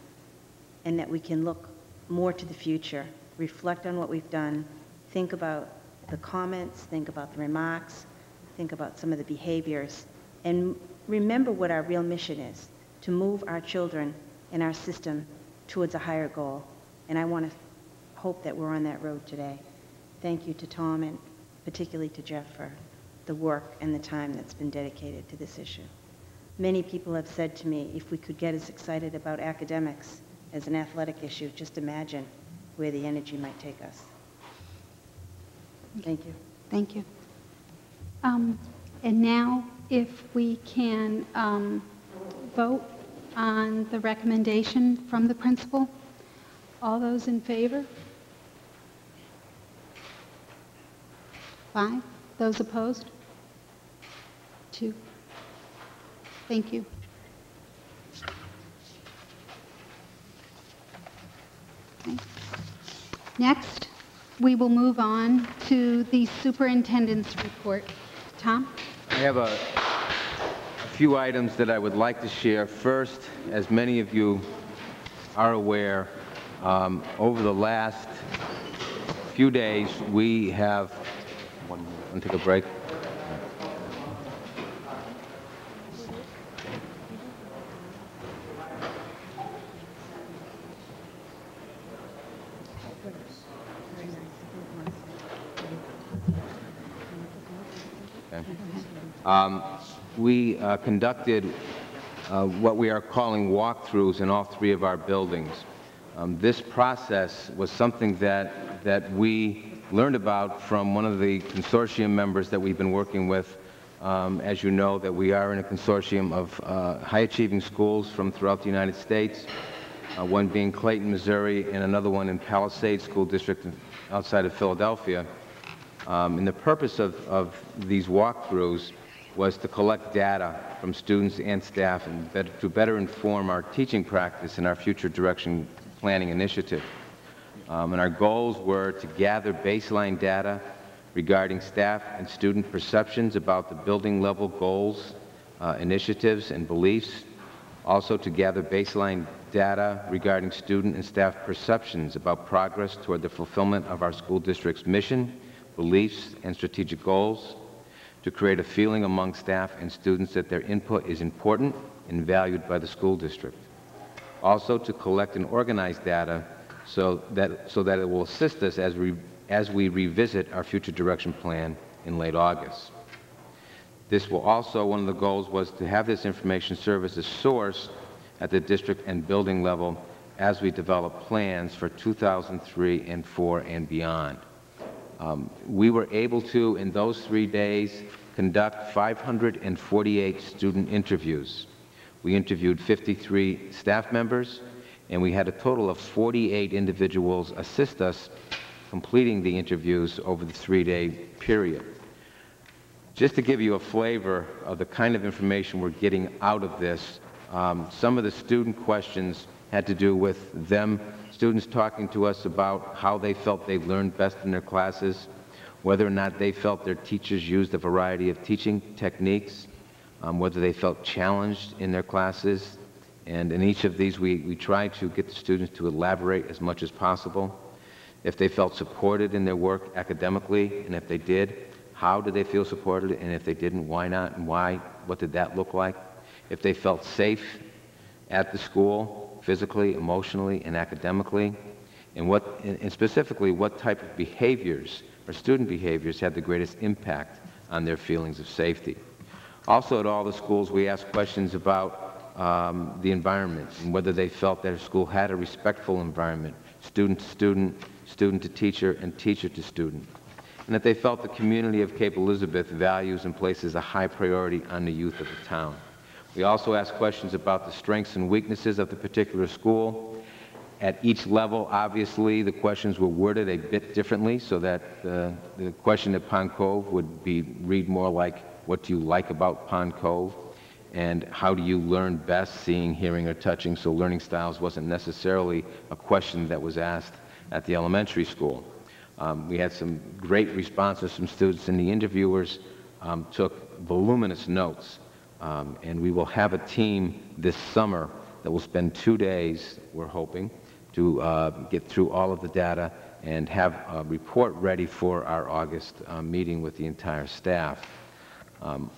and that we can look more to the future, reflect on what we've done, think about the comments, think about the remarks, think about some of the behaviors, and remember what our real mission is, to move our children and our system towards a higher goal. And I want to hope that we're on that road today. Thank you to Tom and particularly to Jeff for the work and the time that's been dedicated to this issue. Many people have said to me, if we could get as excited about academics as an athletic issue, just imagine where the energy might take us. Thank you. Thank you. Um, And now, if we can um, vote on the recommendation from the principal. All those in favor? Five. Those opposed? Two. Thank you. Next, we will move on to the superintendent's report. Tom? I have a a few items that I would like to share. First, as many of you are aware, um, over the last few days, we have, one, take a break? Okay. Um, We uh, conducted uh, what we are calling walkthroughs in all three of our buildings. Um, This process was something that, that we learned about from one of the consortium members that we've been working with. Um, As you know, that we are in a consortium of uh, high-achieving schools from throughout the United States, uh, one being Clayton, Missouri, and another one in Palisades School District outside of Philadelphia. Um, And the purpose of, of these walkthroughs was to collect data from students and staff and better, to better inform our teaching practice and our future direction planning initiative. Um, and our goals were to gather baseline data regarding staff and student perceptions about the building level goals, uh, initiatives, and beliefs. Also to gather baseline data regarding student and staff perceptions about progress toward the fulfillment of our school district's mission, beliefs, and strategic goals to create a feeling among staff and students that their input is important and valued by the school district. Also, to collect and organize data so that, so that it will assist us as, we as we revisit our future direction plan in late August. This will also, one of the goals was to have this information serve as a source at the district and building level as we develop plans for 2003 and 4 and beyond. Um, We were able to, in those three days, conduct 548 student interviews. We interviewed 53 staff members, and we had a total of 48 individuals assist us completing the interviews over the three-day period. Just to give you a flavor of the kind of information we're getting out of this, um, some of the student questions had to do with them, students talking to us about how they felt they learned best in their classes, whether or not they felt their teachers used a variety of teaching techniques, um, whether they felt challenged in their classes. And in each of these, we, we tried to get the students to elaborate as much as possible. If they felt supported in their work academically, and if they did, how did they feel supported? And if they didn't, why not? And why? What did that look like? If they felt safe at the school, physically, emotionally, and academically, and what, and specifically, what type of behaviors or student behaviors had the greatest impact on their feelings of safety. Also, at all the schools, we asked questions about um, the environment and whether they felt that their school had a respectful environment, student to student, student to teacher, and teacher to student, and that they felt the community of Cape Elizabeth values and places a high priority on the youth of the town. We also asked questions about the strengths and weaknesses of the particular school. At each level, obviously, the questions were worded a bit differently so that uh, the question at Pond Cove would be read more like, what do you like about Pond Cove? And how do you learn best, seeing, hearing, or touching? So learning styles wasn't necessarily a question that was asked at the elementary school. Um, we had some great responses from students, and the interviewers um, took voluminous notes. Um, and we will have a team this summer that will spend two days, we're hoping, to uh, get through all of the data and have a report ready for our August uh, meeting with the entire staff. Um,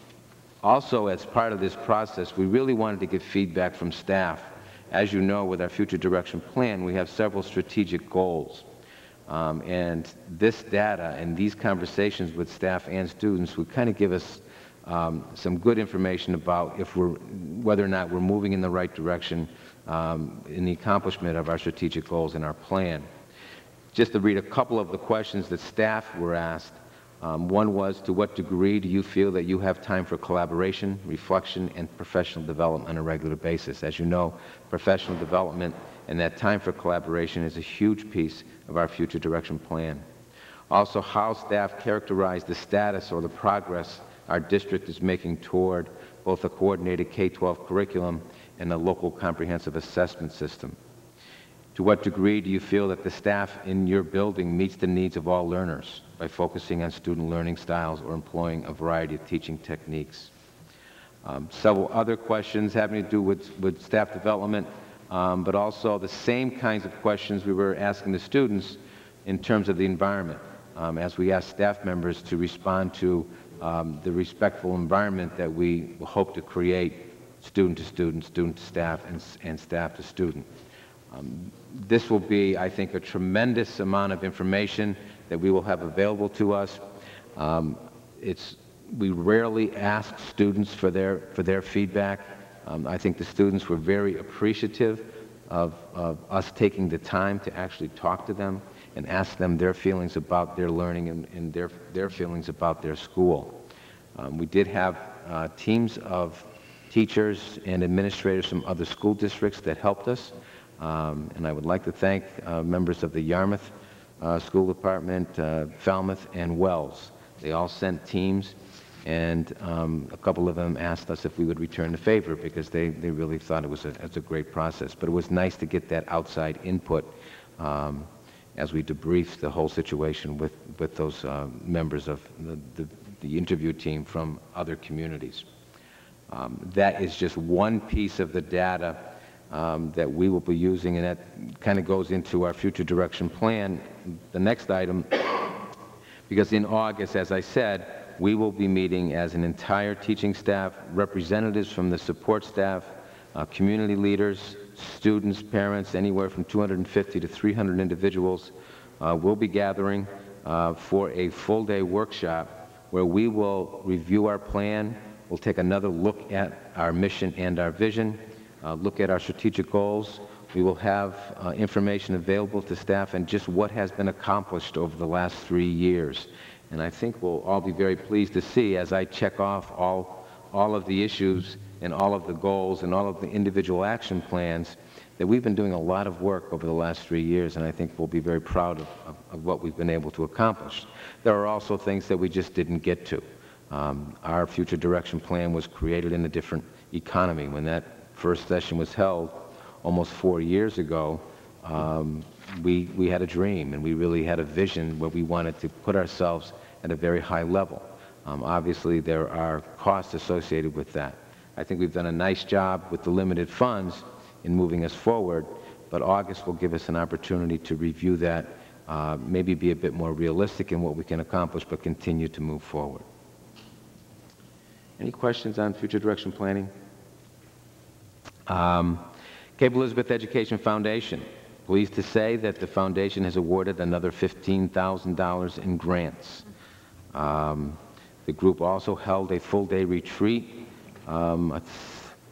also, as part of this process, we really wanted to get feedback from staff. As you know, with our future direction plan, we have several strategic goals. Um, and this data and these conversations with staff and students would kind of give us um, some good information about if we're, whether or not we're moving in the right direction um, in the accomplishment of our strategic goals and our plan. Just to read a couple of the questions that staff were asked. Um, one was, to what degree do you feel that you have time for collaboration, reflection, and professional development on a regular basis? As you know, professional development and that time for collaboration is a huge piece of our future direction plan. Also, how staff characterize the status or the progress our district is making toward both a coordinated K-12 curriculum and a local comprehensive assessment system. To what degree do you feel that the staff in your building meets the needs of all learners by focusing on student learning styles or employing a variety of teaching techniques? Um, several other questions having to do with, with staff development, um, but also the same kinds of questions we were asking the students in terms of the environment. Um, as we asked staff members to respond to um, the respectful environment that we hope to create student to student, student to staff, and, and staff to student. Um, this will be, I think, a tremendous amount of information that we will have available to us. Um, it's, we rarely ask students for their, for their feedback. Um, I think the students were very appreciative of, of us taking the time to actually talk to them and ask them their feelings about their learning and, and their, their feelings about their school. Um, we did have uh, teams of teachers and administrators from other school districts that helped us. Um, and I would like to thank uh, members of the Yarmouth uh, School Department, uh, Falmouth, and Wells. They all sent teams, and um, a couple of them asked us if we would return the favor because they, they really thought it was a, it was a great process. But it was nice to get that outside input um, as we debrief the whole situation with, with those uh, members of the, the, the, interview team from other communities. Um, that is just one piece of the data um, that we will be using, and that kind of goes into our future direction plan. The next item, because in August, as I said, we will be meeting as an entire teaching staff, representatives from the support staff, uh, community leaders, students, parents, anywhere from 250 to 300 individuals uh, will be gathering uh, for a full-day workshop where we will review our plan, we'll take another look at our mission and our vision, uh, look at our strategic goals, We will have uh, information available to staff and just what has been accomplished over the last three years. And I think we'll all be very pleased to see as I check off all, all of the issues and all of the goals and all of the individual action plans that we've been doing a lot of work over the last three years, and I think we'll be very proud of, of, of what we've been able to accomplish. There are also things that we just didn't get to. Um, our future direction plan was created in a different economy. When that first session was held almost four years ago, um, we, we had a dream and we really had a vision where we wanted to put ourselves at a very high level. Um, obviously, there are costs associated with that. I think we've done a nice job with the limited funds in moving us forward, but August will give us an opportunity to review that, uh, maybe be a bit more realistic in what we can accomplish, but continue to move forward. Any questions on future direction planning? Um, Cape Elizabeth Education Foundation. Pleased to say that the foundation has awarded another $15,000 in grants. Um, the group also held a full-day retreat um, a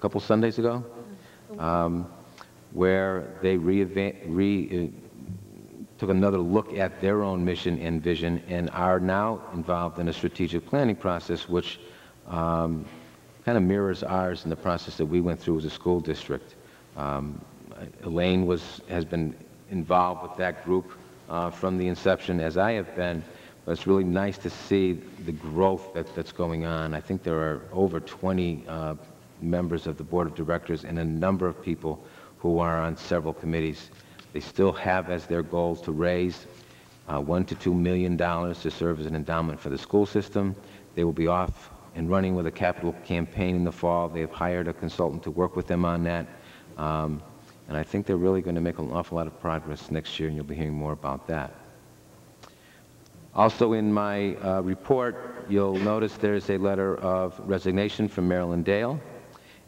couple Sundays ago, um, where they re, re uh, took another look at their own mission and vision and are now involved in a strategic planning process which um, kind of mirrors ours in the process that we went through as a school district. Um, Elaine was, has been involved with that group uh, from the inception, as I have been, it's really nice to see the growth that, that's going on. I think there are over 20 uh, members of the board of directors and a number of people who are on several committees. They still have as their goal to raise uh, one to two million dollars to serve as an endowment for the school system. They will be off and running with a capital campaign in the fall. They have hired a consultant to work with them on that. Um, and I think they're really going to make an awful lot of progress next year, and you'll be hearing more about that. Also in my uh, report, you'll notice there's a letter of resignation from Marilyn Dale.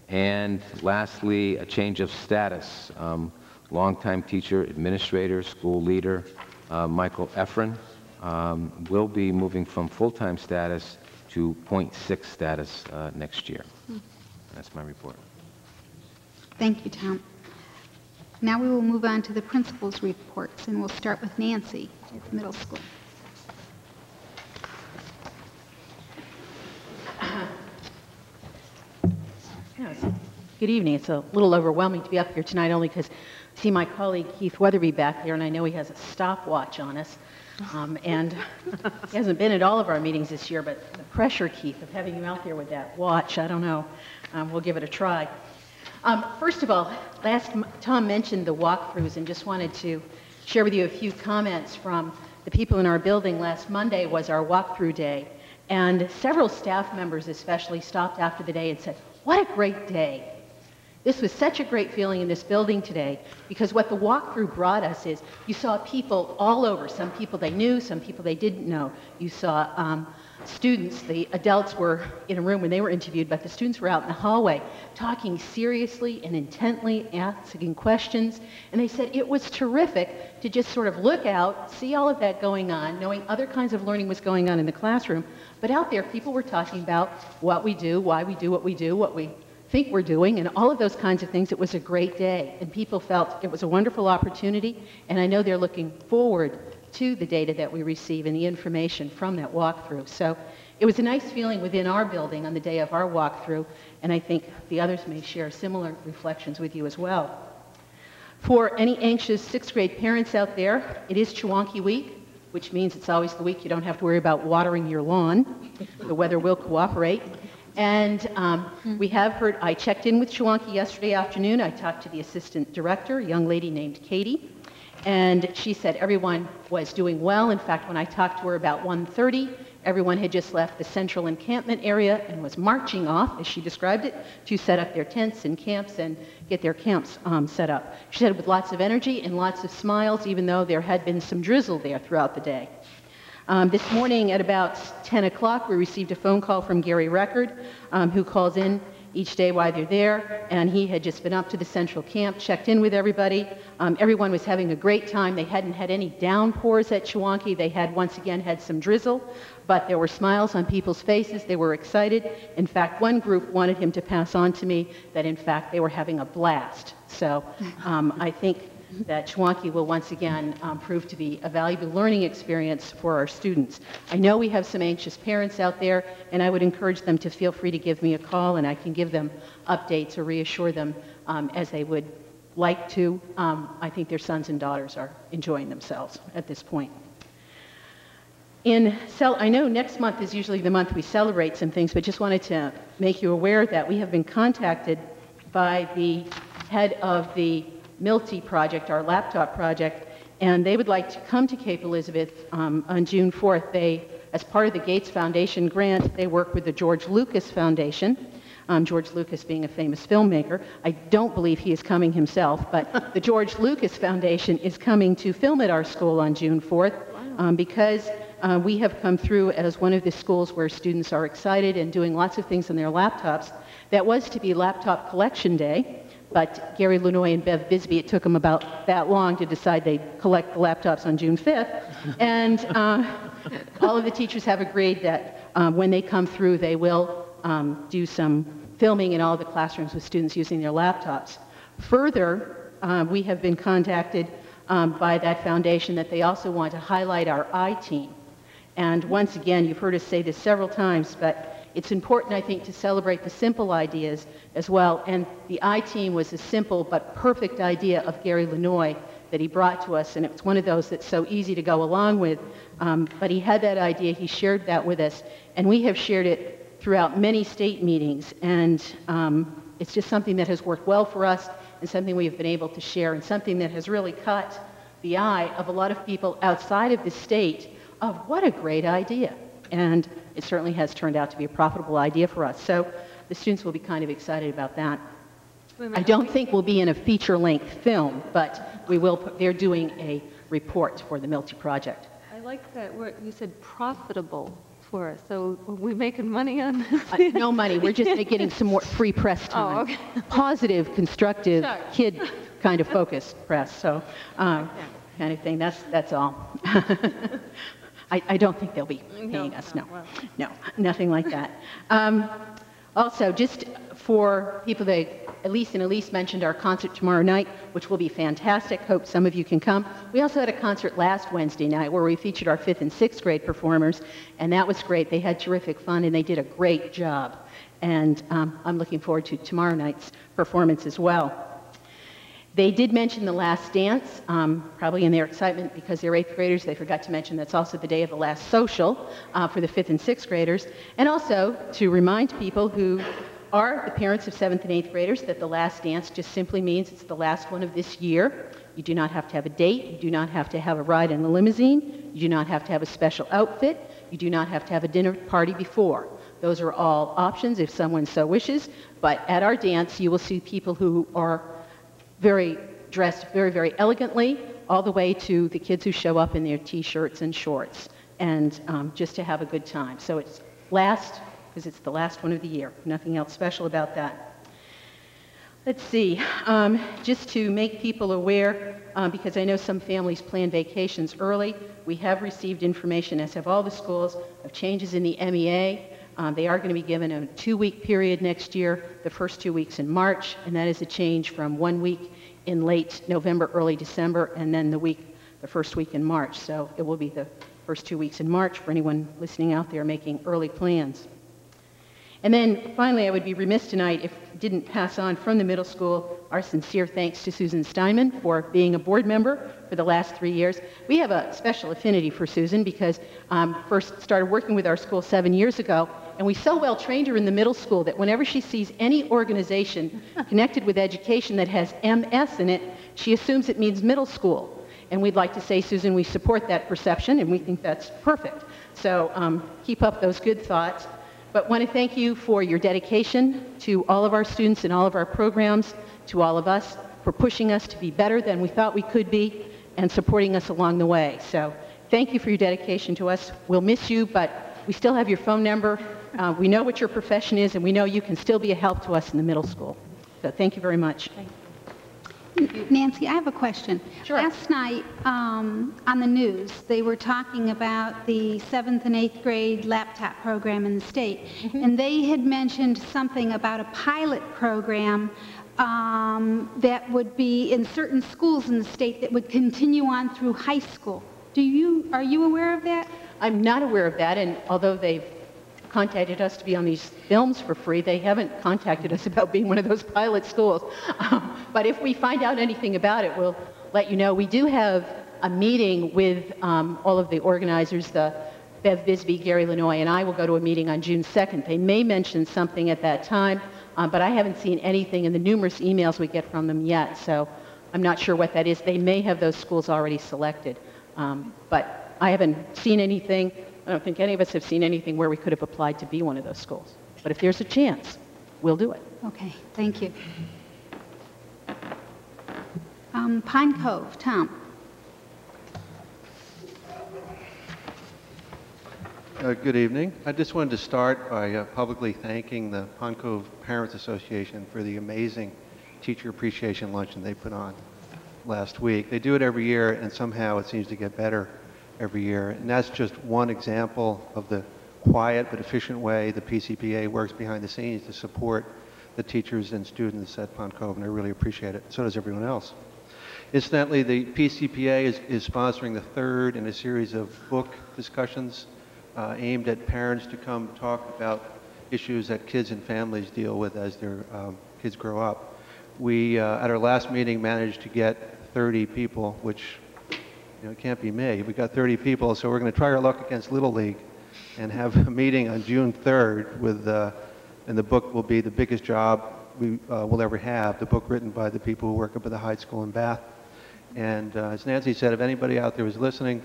And lastly, a change of status. Um, longtime teacher, administrator, school leader, uh, Michael Efren, um, will be moving from full-time status to 0.6 status uh, next year. Hmm. That's my report. Thank you, Tom. Now we will move on to the principal's reports, and we'll start with Nancy at the middle school. Good evening. It's a little overwhelming to be up here tonight only because I see my colleague Keith Weatherby back there, and I know he has a stopwatch on us. Um, and he hasn't been at all of our meetings this year, but the pressure, Keith, of having you out there with that watch, I don't know. Um, we'll give it a try. Um, first of all, last Tom mentioned the walkthroughs and just wanted to share with you a few comments from the people in our building. Last Monday was our walkthrough day, and several staff members especially stopped after the day and said, what a great day. This was such a great feeling in this building today because what the walkthrough brought us is you saw people all over, some people they knew, some people they didn't know. You saw um, students, the adults were in a room when they were interviewed, but the students were out in the hallway talking seriously and intently, asking questions. And they said it was terrific to just sort of look out, see all of that going on, knowing other kinds of learning was going on in the classroom. But out there, people were talking about what we do, why we do what we do, what we think we're doing, and all of those kinds of things. It was a great day, and people felt it was a wonderful opportunity, and I know they're looking forward to the data that we receive and the information from that walkthrough. So it was a nice feeling within our building on the day of our walkthrough, and I think the others may share similar reflections with you as well. For any anxious sixth grade parents out there, it is Chewonki Week, which means it's always the week you don't have to worry about watering your lawn. The weather will cooperate. And um, we have heard, I checked in with Chewonki yesterday afternoon. I talked to the assistant director, a young lady named Katie, and she said everyone was doing well. In fact, when I talked to her about 1.30, everyone had just left the central encampment area and was marching off, as she described it, to set up their tents and camps and get their camps um, set up. She said with lots of energy and lots of smiles, even though there had been some drizzle there throughout the day. Um, this morning at about 10 o'clock, we received a phone call from Gary Record, um, who calls in each day while they're there, and he had just been up to the central camp, checked in with everybody. Um, everyone was having a great time. They hadn't had any downpours at Chewonki. They had once again had some drizzle, but there were smiles on people's faces. They were excited. In fact, one group wanted him to pass on to me that in fact they were having a blast. So um, I think that Chewonki will once again um, prove to be a valuable learning experience for our students. I know we have some anxious parents out there, and I would encourage them to feel free to give me a call, and I can give them updates or reassure them um, as they would like to. Um, I think their sons and daughters are enjoying themselves at this point. In cel- I know next month is usually the month we celebrate some things, but just wanted to make you aware that we have been contacted by the head of the Milty project, our laptop project, and they would like to come to Cape Elizabeth um, on June 4th. They, as part of the Gates Foundation grant, they work with the George Lucas Foundation. Um, George Lucas being a famous filmmaker. I don't believe he is coming himself, but the George Lucas Foundation is coming to film at our school on June 4th um, because uh, we have come through as one of the schools where students are excited and doing lots of things on their laptops. That was to be Laptop Collection Day, but Gary Lanoy and Bev Bisbee, it took them about that long to decide they'd collect the laptops on June 5th. And uh, all of the teachers have agreed that um, when they come through, they will um, do some filming in all the classrooms with students using their laptops. Further, uh, we have been contacted um, by that foundation that they also want to highlight our I-team. And once again, you've heard us say this several times, but it's important, I think, to celebrate the simple ideas as well. And the I-Team was a simple but perfect idea of Gary Lanoy that he brought to us, and it's one of those that's so easy to go along with. Um, but he had that idea, he shared that with us, and we have shared it throughout many state meetings. And um, it's just something that has worked well for us and something we have been able to share and something that has really caught the eye of a lot of people outside of the state of what a great idea. And it certainly has turned out to be a profitable idea for us. So the students will be kind of excited about that. I don't think we'll be in a feature-length film, but we will. They're doing a report for the Milty project. I like that word, you said profitable for us, so are we making money on this? Uh, no money, we're just getting some more free press time. Oh, okay. Positive, constructive, Sure. kid kind of focused press, so, um, kind of thing, that's, that's all. I, I don't think they'll be paying us, no. No, nothing like that. Um, also, just for people that, Elise and Elise mentioned our concert tomorrow night, which will be fantastic. Hope some of you can come. We also had a concert last Wednesday night where we featured our fifth and sixth grade performers, and that was great. They had terrific fun and they did a great job. And um, I'm looking forward to tomorrow night's performance as well. They did mention the last dance, um, probably in their excitement because they're eighth graders. They forgot to mention that's also the day of the last social uh, for the fifth and sixth graders. And also to remind people who are the parents of seventh and eighth graders that the last dance just simply means it's the last one of this year. You do not have to have a date. You do not have to have a ride in a limousine. You do not have to have a special outfit. You do not have to have a dinner party before. Those are all options if someone so wishes. But at our dance, you will see people who are very dressed very, very elegantly, all the way to the kids who show up in their t-shirts and shorts, and um, just to have a good time. So it's last, because it's the last one of the year. Nothing else special about that. Let's see, um, just to make people aware, um, because I know some families plan vacations early, we have received information, as have all the schools, of changes in the MEA. Um, they are going to be given a two-week period next year, the first two weeks in March, and that is a change from one week in late November, early December, and then the week, the first week in March. So it will be the first two weeks in March for anyone listening out there making early plans. And then finally, I would be remiss tonight if I didn't pass on from the middle school our sincere thanks to Susan Steinman for being a board member for the last three years. We have a special affinity for Susan because um, first started working with our school seven years ago, and we so well trained her in the middle school that whenever she sees any organization connected with education that has MS in it, she assumes it means middle school. And we'd like to say, Susan, we support that perception, and we think that's perfect. So um, keep up those good thoughts. But want to thank you for your dedication to all of our students and all of our programs, to all of us, for pushing us to be better than we thought we could be, and supporting us along the way. So thank you for your dedication to us. We'll miss you, but we still have your phone number. Uh, We know what your profession is, and we know you can still be a help to us in the middle school. So thank you very much. Nancy, I have a question. Sure. Last night, um, on the news, they were talking about the seventh and eighth grade laptop program in the state, Mm-hmm. and they had mentioned something about a pilot program um, that would be in certain schools in the state that would continue on through high school. Do you, are you aware of that? I'm not aware of that, and although they've contacted us to be on these films for free, they haven't contacted us about being one of those pilot schools. Um, But if we find out anything about it, we'll let you know. We do have a meeting with um, all of the organizers, the Bev Bisbee, Gary Lenoy, and I will go to a meeting on June 2nd. They may mention something at that time, um, but I haven't seen anything in the numerous emails we get from them yet, so I'm not sure what that is. They may have those schools already selected, Um, but I haven't seen anything. I don't think any of us have seen anything where we could have applied to be one of those schools. But if there's a chance, we'll do it. Okay, thank you. Um, Pond Cove, Tom. Uh, Good evening. I just wanted to start by uh, publicly thanking the Pond Cove Parents Association for the amazing teacher appreciation luncheon they put on last week. They do it every year, and somehow it seems to get better every year. And that's just one example of the quiet but efficient way the PCPA works behind the scenes to support the teachers and students at Pond Cove, and I really appreciate it. So does everyone else. Incidentally, the PCPA is, is sponsoring the third in a series of book discussions uh, aimed at parents to come talk about issues that kids and families deal with as their um, kids grow up. We, uh, at our last meeting, managed to get 30 people, which you know, it can't be me. We've got 30 people, so we're going to try our luck against Little League and have a meeting on June 3rd with, uh, and the book will be the biggest job we uh, will ever have, the book written by the people who work up at the high school in Bath. And uh, as Nancy said, if anybody out there is listening,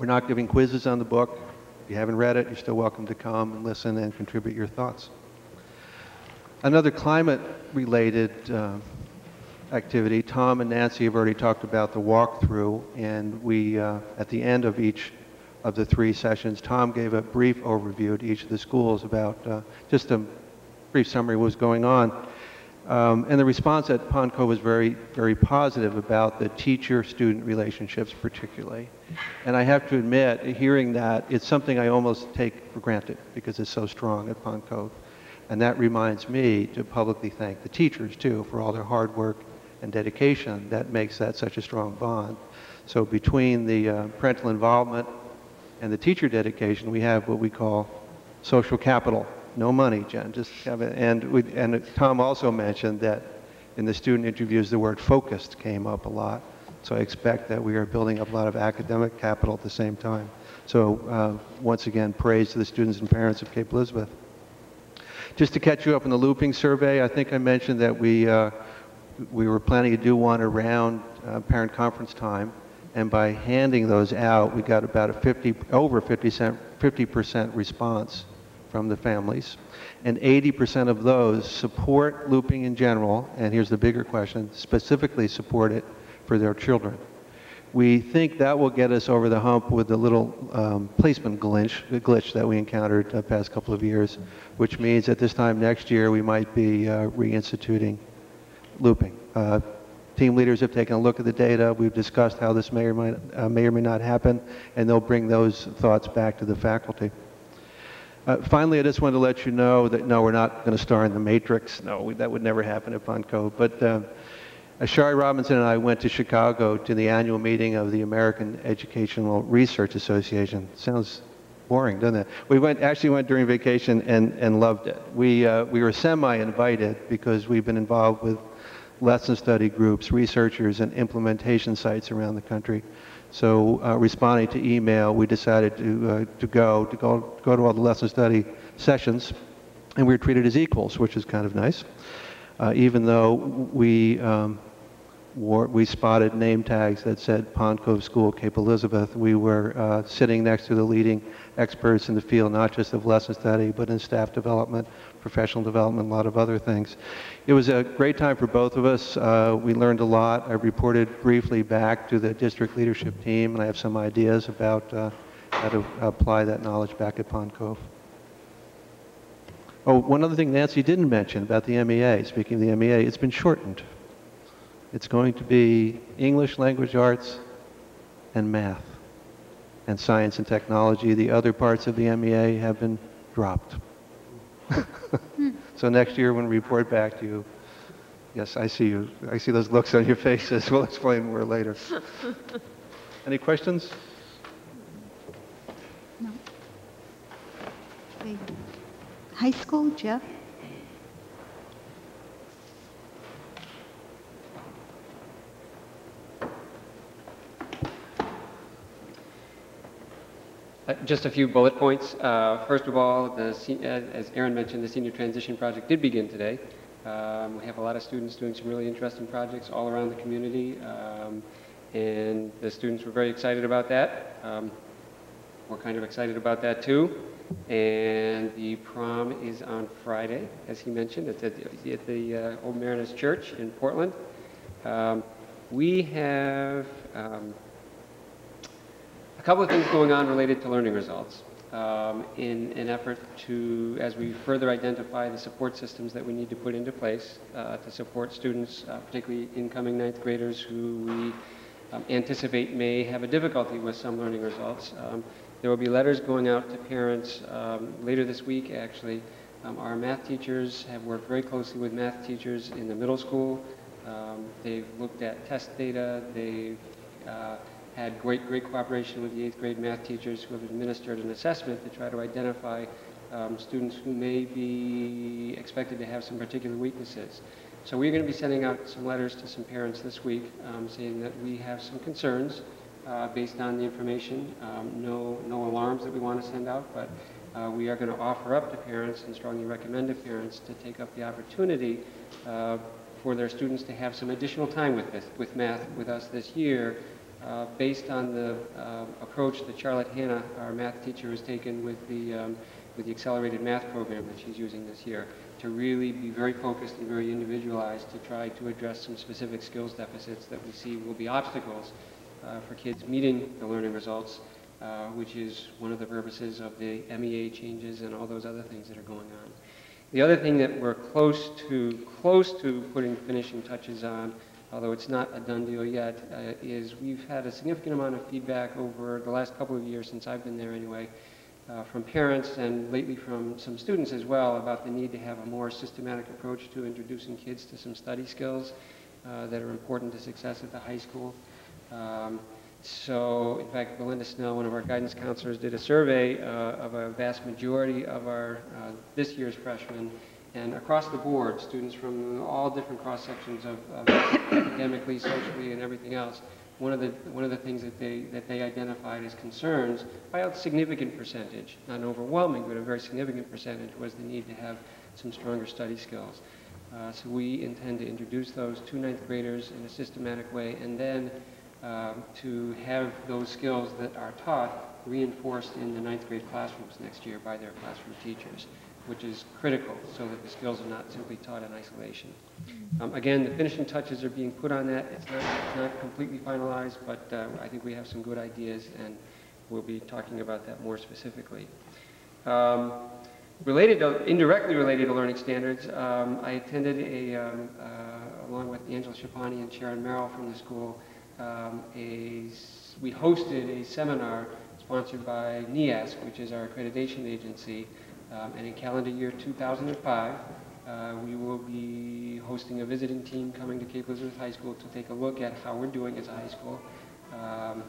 we're not giving quizzes on the book. If you haven't read it, you're still welcome to come and listen and contribute your thoughts. Another climate-related uh, activity, Tom and Nancy have already talked about the walkthrough, and we, uh, at the end of each of the three sessions, Tom gave a brief overview to each of the schools about uh, just a brief summary of what was going on. Um, and the response at Pond Cove was very, very positive about the teacher-student relationships particularly. And I have to admit, hearing that, it's something I almost take for granted because it's so strong at Pond Cove. And that reminds me to publicly thank the teachers, too, for all their hard work and dedication that makes that such a strong bond. So between the uh, parental involvement and the teacher dedication, we have what we call social capital. No money, Jen, just have it. And, we, and Tom also mentioned that in the student interviews, the word focused came up a lot. So I expect that we are building up a lot of academic capital at the same time. So uh, once again, praise to the students and parents of Cape Elizabeth. Just to catch you up on the looping survey, I think I mentioned that we, uh, we were planning to do one around uh, parent conference time. And by handing those out, we got about a 50, over 50%, 50% response from the families. And 80% of those support looping in general, and here's the bigger question, specifically support it for their children. We think that will get us over the hump with the little um, placement glitch, glitch that we encountered the past couple of years, which means at this time next year we might be uh, reinstituting looping. Uh, team leaders have taken a look at the data. We've discussed how this may or, might, uh, may or may not happen, and they'll bring those thoughts back to the faculty. Uh, finally, I just wanted to let you know that no, we're not going to star in The Matrix. No, we, that would never happen at Cove. But uh, Shari Robinson and I went to Chicago to the annual meeting of the American Educational Research Association. Sounds boring, doesn't it? We went, actually went during vacation and, and loved it. We, uh, we were semi-invited because we've been involved with lesson study groups, researchers, and implementation sites around the country. So uh, responding to email, we decided to, uh, to go, to go, go to all the lesson study sessions, and we were treated as equals, which is kind of nice. Uh, even though we, um, wore, we spotted name tags that said Pond Cove School, Cape Elizabeth, we were uh, sitting next to the leading experts in the field, not just of lesson study, but in staff development, professional development, a lot of other things. It was a great time for both of us. Uh, we learned a lot. I reported briefly back to the district leadership team, and I have some ideas about uh, how to apply that knowledge back at Pond Cove. Oh, one other thing Nancy didn't mention about the MEA, speaking of the MEA, it's been shortened. It's going to be English, language arts, and math, and science and technology. The other parts of the MEA have been dropped. so next year when we report back to you, yes, I see you. I see those looks on your faces. We'll explain more later. Any questions? No. Okay. High school, Jeff? Just a few bullet points. Uh, First of all, the, uh, as Aaron mentioned, the senior transition project did begin today. Um, We have a lot of students doing some really interesting projects all around the community, um, and the students were very excited about that. Um, We're kind of excited about that, too. And the prom is on Friday, as he mentioned. It's at the- at the uh, Old Mariners Church in Portland. Um, We have um, couple of things going on related to learning results um, in an effort to, as we further identify the support systems that we need to put into place uh, to support students, uh, particularly incoming ninth graders who we um, anticipate may have a difficulty with some learning results. Um, there will be letters going out to parents um, later this week, actually. Um, our math teachers have worked very closely with math teachers in the middle school. Um, they've looked at test data. They've uh, had great, great cooperation with the eighth grade math teachers who have administered an assessment to try to identify um, students who may be expected to have some particular weaknesses. So we're going to be sending out some letters to some parents this week um, saying that we have some concerns uh, based on the information. Um, no, no alarms that we want to send out, but uh, we are going to offer up to parents and strongly recommend to parents to take up the opportunity uh, for their students to have some additional time with this, with math with us this year uh, based on the uh, approach that Charlotte Hanna, our math teacher, has taken with the, um, with the accelerated math program that she's using this year, to really be very focused and very individualized to try to address some specific skills deficits that we see will be obstacles uh, for kids meeting the learning results, uh, which is one of the purposes of the MEA changes and all those other things that are going on. The other thing that we're close to, close to putting finishing touches on although it's not a done deal yet, uh, is we've had a significant amount of feedback over the last couple of years since I've been there anyway, uh, from parents and lately from some students as well about the need to have a more systematic approach to introducing kids to some study skills uh, that are important to success at the high school. Um, so, in fact, Belinda Snell, one of our guidance counselors, did a survey uh, of a vast majority of our uh, this year's freshmen and across the board, students from all different cross sections of, of academically, socially, and everything else. One of the one of the things that they that they identified as concerns by a significant percentage, not overwhelming, but a very significant percentage, was the need to have some stronger study skills. Uh, so we intend to introduce those to ninth graders in a systematic way, and then um, to have those skills that are taught reinforced in the ninth grade classrooms next year by their classroom teachers which is critical so that the skills are not simply taught in isolation. Um, again, the finishing touches are being put on that. It's not, it's not completely finalized, but uh, I think we have some good ideas, and we'll be talking about that more specifically. Um, related to, indirectly related to learning standards, um, I attended a, um, uh, along with Angela Shapani and Sharon Merrill from the school, um, a, we hosted a seminar sponsored by NEASC, which is our accreditation agency, um, and in calendar year 2005, uh, we will be hosting a visiting team coming to Cape Elizabeth High School to take a look at how we're doing as a high school, um,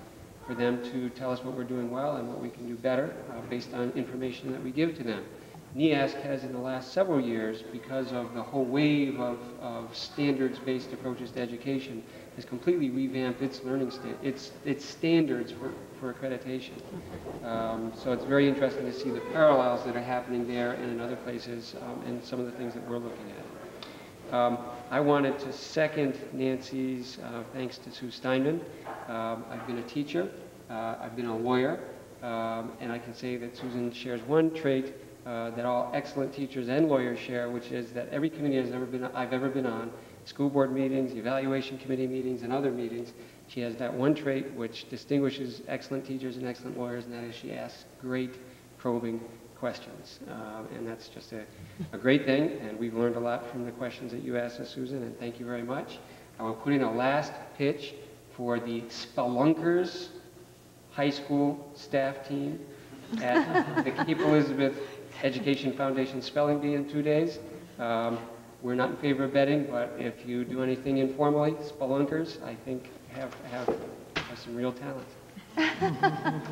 for them to tell us what we're doing well and what we can do better uh, based on information that we give to them. NEASC has in the last several years, because of the whole wave of, of standards-based approaches to education, has completely revamped its learning its, its standards for, for accreditation. Um, so it's very interesting to see the parallels that are happening there and in other places um, and some of the things that we're looking at. Um, I wanted to second Nancy's uh, thanks to Sue Steinman. Um, I've been a teacher, uh, I've been a lawyer, um, and I can say that Susan shares one trait uh, that all excellent teachers and lawyers share, which is that every committee has ever been, I've ever been on, school board meetings, evaluation committee meetings, and other meetings, She has that one trait which distinguishes excellent teachers and excellent lawyers, and that is she asks great probing questions. Uh, and that's just a, a great thing, and we've learned a lot from the questions that you asked us, Susan, and thank you very much. I will put in a last pitch for the Spelunkers High School staff team at the Cape Elizabeth Education Foundation Spelling Bee in two days. Um, we're not in favor of betting, but if you do anything informally, spelunkers, I think have, have, have some real talent.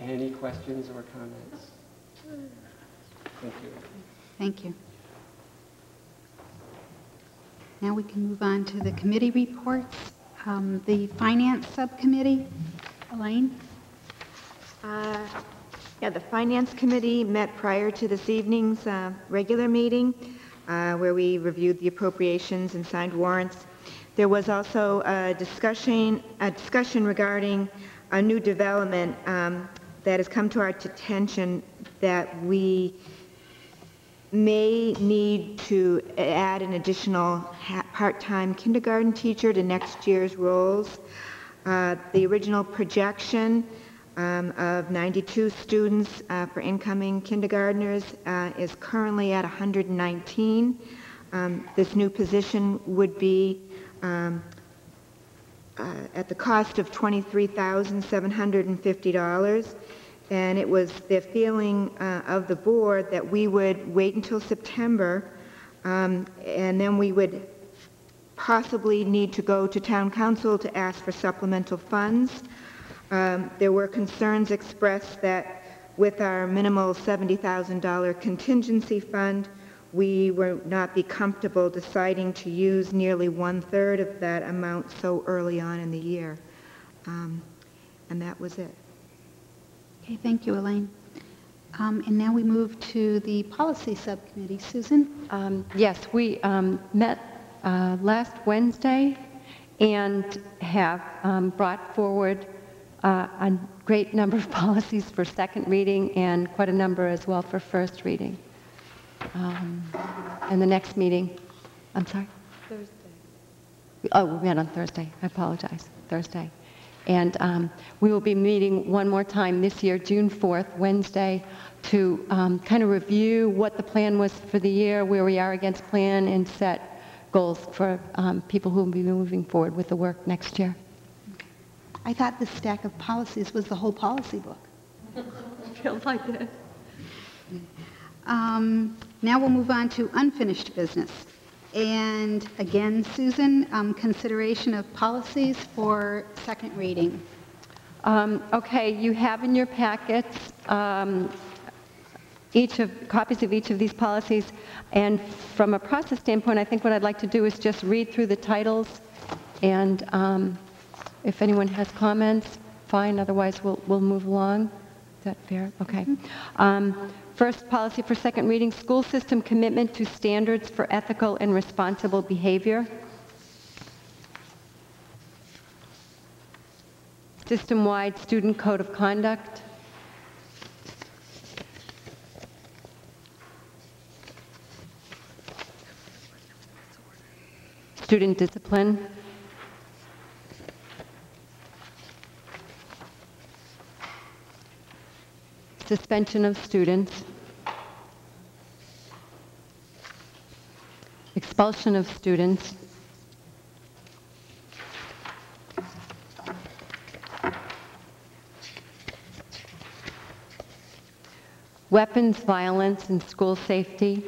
Any questions or comments? Thank you. Thank you. Now we can move on to the committee reports. Um, The Finance Subcommittee, Elaine? Uh, Yeah, the Finance Committee met prior to this evening's uh, regular meeting, uh, where we reviewed the appropriations and signed warrants. There was also a discussion, a discussion regarding a new development um, that has come to our attention that we may need to add an additional part-time kindergarten teacher to next year's roles. Uh, The original projection um, of 92 students uh, for incoming kindergartners uh, is currently at 119. Um, This new position would be um, uh, at the cost of $23,750. And it was the feeling uh, of the board that we would wait until September, um, and then we would possibly need to go to town council to ask for supplemental funds. Um, There were concerns expressed that with our minimal $70,000 contingency fund, we would not be comfortable deciding to use nearly one-third of that amount so early on in the year. Um, And that was it. Okay, thank you, Elaine. Um, And now we move to the Policy Subcommittee. Susan? Um, Yes, we um, met uh, last Wednesday and have um, brought forward uh, a great number of policies for second reading and quite a number as well for first reading. Um, And the next meeting, I'm sorry? Thursday. Oh, we met on Thursday. I apologize. Thursday. And um, we will be meeting one more time this year, June 4th, Wednesday, to um, kind of review what the plan was for the year, where we are against plan, and set goals for um, people who will be moving forward with the work next year. I thought the stack of policies was the whole policy book. Feels like it. Um, Now we'll move on to unfinished business. And again, Susan, um, consideration of policies for second reading. Um, Okay, you have in your packets um, each of, copies of each of these policies, and from a process standpoint, I think what I'd like to do is just read through the titles, and um, if anyone has comments, fine, otherwise we'll, we'll move along. Is that fair? Okay. Um, First, policy for second reading, school system commitment to standards for ethical and responsible behavior. System-wide student code of conduct. Student discipline. Suspension of students. Expulsion of students. Weapons violence and school safety.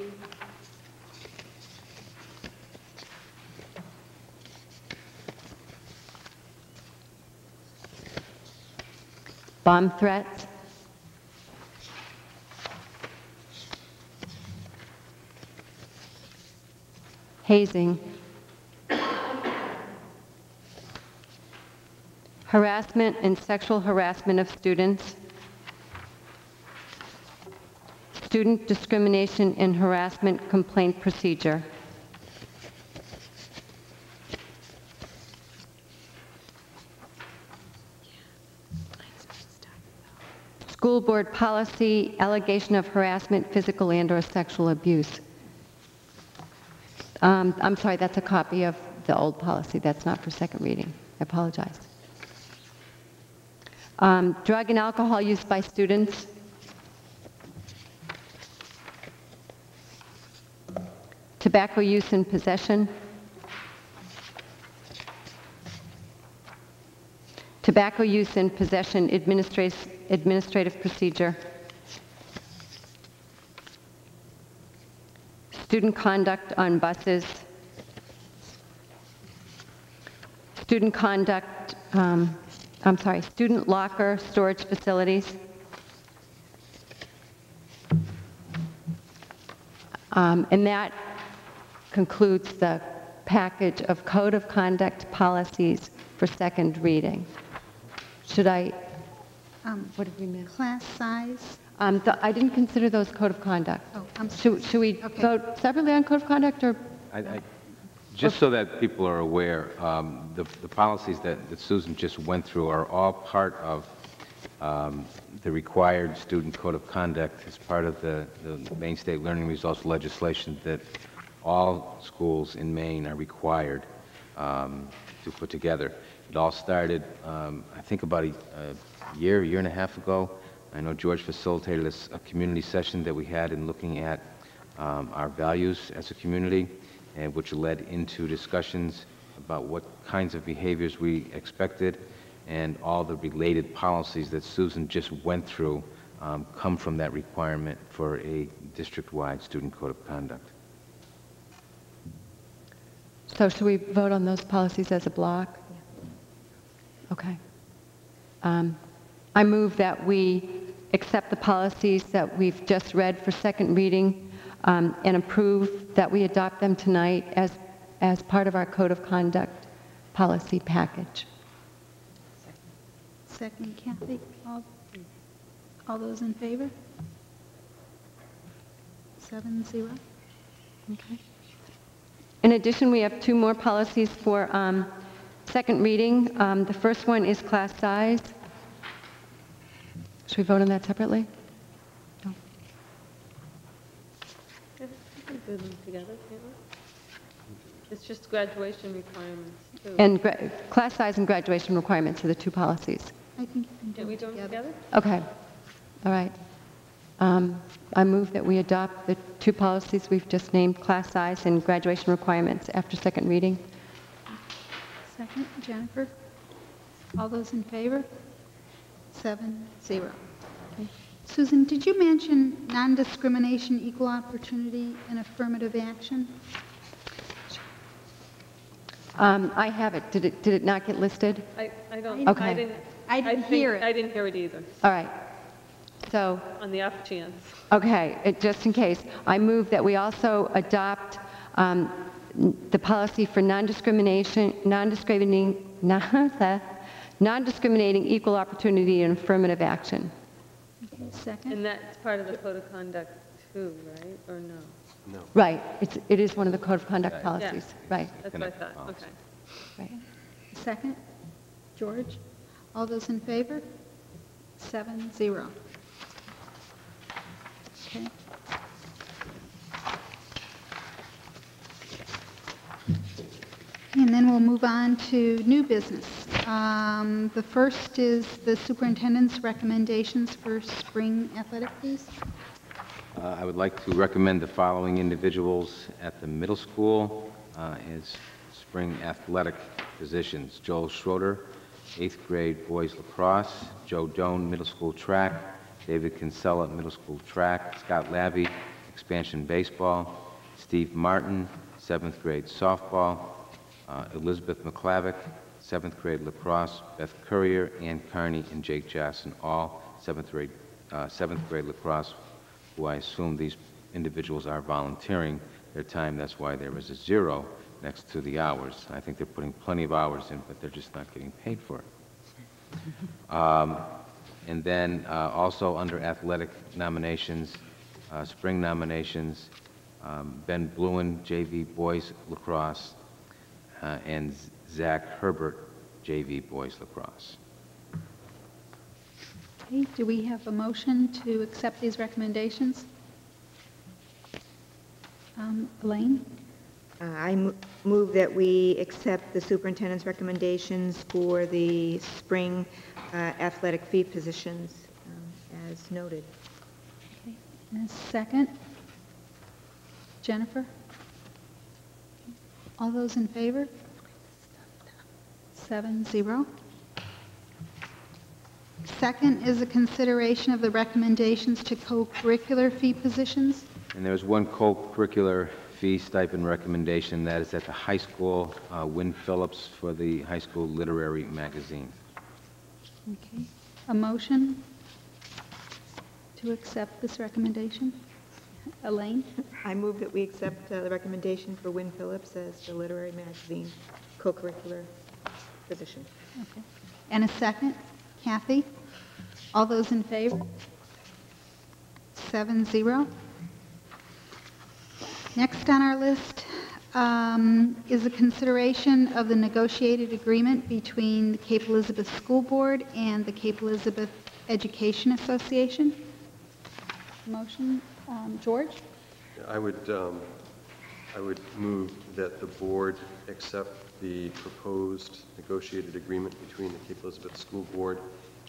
Bomb threats. Hazing, harassment and sexual harassment of students, student discrimination and harassment complaint procedure. School board policy, allegation of harassment, physical and/or sexual abuse. Um, I'm sorry, that's a copy of the old policy. That's not for second reading. I apologize. Um, Drug and alcohol use by students. Tobacco use and possession. Tobacco use and possession administrative administrative procedure. Student conduct on buses. Student conduct, um, I'm sorry, student locker storage facilities. Um, And that concludes the package of code of conduct policies for second reading. Should I, Um, what did we miss? Class size, Um, th- I didn't consider those code of conduct. oh, I'm Should should we Okay. vote separately on code of conduct, or? I- I- Just so that people are aware, um, the the policies that that Susan just went through are all part of um, the required student code of conduct as part of the the Maine State Learning Results legislation that all schools in Maine are required um, to put together. It all started, um, I think, about a a year, year and a half ago. I know George facilitated a community session that we had in looking at um, our values as a community, and which led into discussions about what kinds of behaviors we expected, and all the related policies that Susan just went through um, come from that requirement for a district-wide student code of conduct. So should we vote on those policies as a block? Okay. Um, I move that we accept the policies that we've just read for second reading um, and approve that we adopt them tonight as, as part of our code of conduct policy package. second Kathy, all, all those in favor? Seven, zero. Okay. In addition, we have two more policies for um, second reading. Um, The first one is class size. Should we vote on that separately? No. Do them together, can't we? It's just graduation requirements, too. And gra- class size and graduation requirements are the two policies. I think you can do Can we it do them together. together? Okay, all right. Um, I move that we adopt the two policies we've just named, class size and graduation requirements, after second reading. Second, Jennifer. All those in favor? Seven, zero. Susan, did you mention non-discrimination, equal opportunity, and affirmative action? Um, I have it. Did it, did it not get listed? I, I don't, Okay. I didn't. I didn't think- hear it. I didn't hear it either, All right. So, on the off chance. okay, it- just in case, I move that we also adopt um, n- the policy for non-discrimination, non-discriminating, non-discriminating equal opportunity and affirmative action. Second, And that's part of the code of conduct, too, right, or no? No. Right, it's, it is one of the code of conduct Right. policies, right, That's what I Connected thought, policy. okay. right. second, George. All those in favor? Seven, zero. Okay. And then we'll move on to new business. Um, The first is the superintendent's recommendations for spring athletic fees. Uh, I would like to recommend the following individuals at the middle school uh, as spring athletic positions. Joel Schroeder, eighth grade boys lacrosse. Joe Doan, middle school track. David Kinsella, middle school track. Scott Labby, expansion baseball. Steve Martin, seventh grade softball. Uh, Elizabeth McClavick, seventh grade lacrosse. Beth Courier, Ann Carney, and Jake Jackson, all seventh grade, uh, seventh grade lacrosse who I assume these individuals are volunteering their time. That's why there is a zero next to the hours. I think they're putting plenty of hours in, but they're just not getting paid for it. Um, And then uh, also under athletic nominations, uh, spring nominations, um, Ben Bluen, JV Boys Lacrosse, uh, and Zach Herbert, JV Boys Lacrosse. Okay, do we have a motion to accept these recommendations? Um, Elaine? Uh, I mo- move that we accept the superintendent's recommendations for the spring uh, athletic fee positions um, as noted. Okay, and a second? Jennifer? All those in favor? Seven, zero. Second is a consideration of the recommendations to co-curricular fee positions. And there's one co-curricular fee stipend recommendation, that is at the high school, uh, Win Phillips for the high school literary magazine. Okay, a motion to accept this recommendation? Elaine? I move that we accept uh, the recommendation for Win Phillips as the literary magazine co-curricular position. Okay. And a second? Kathy? All those in favor? Seven, zero. Next on our list um, is a consideration of the negotiated agreement between the Cape Elizabeth School Board and the Cape Elizabeth Education Association. Motion, um, George? I would, um, I would move that the board accept the proposed negotiated agreement between the Cape Elizabeth School Board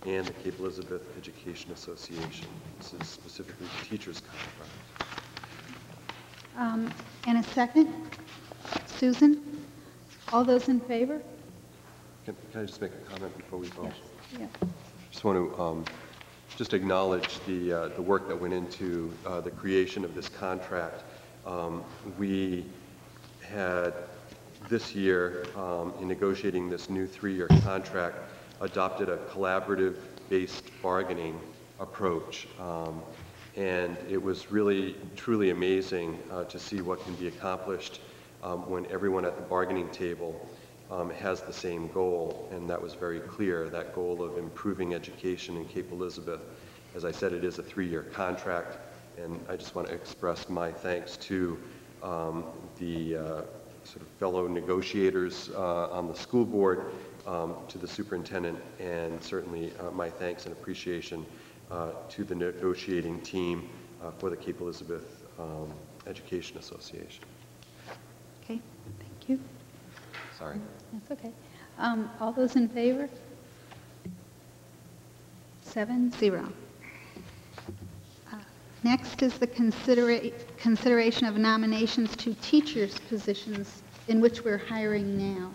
and the Cape Elizabeth Education Association. This is specifically the teacher's contract. Um, And a second? Susan? All those in favor? Can can I just make a comment before we vote? Yes. Yeah. Just want to um, just acknowledge the, uh, the work that went into uh, the creation of this contract. Um, We had this year, um, in negotiating this new three-year contract, adopted a collaborative-based bargaining approach. Um, And it was really, truly amazing uh, to see what can be accomplished um, when everyone at the bargaining table um, has the same goal, and that was very clear, that goal of improving education in Cape Elizabeth. As I said, it is a three-year contract, and I just want to express my thanks to um, the uh, sort of fellow negotiators uh, on the school board, um, to the superintendent, and certainly uh, my thanks and appreciation uh, to the negotiating team uh, for the Cape Elizabeth um, Education Association. Okay, thank you. Sorry. That's okay. Um, All those in favor? Seven, zero. Uh, Next is the considera- consideration of nominations to teachers' positions in which we're hiring now.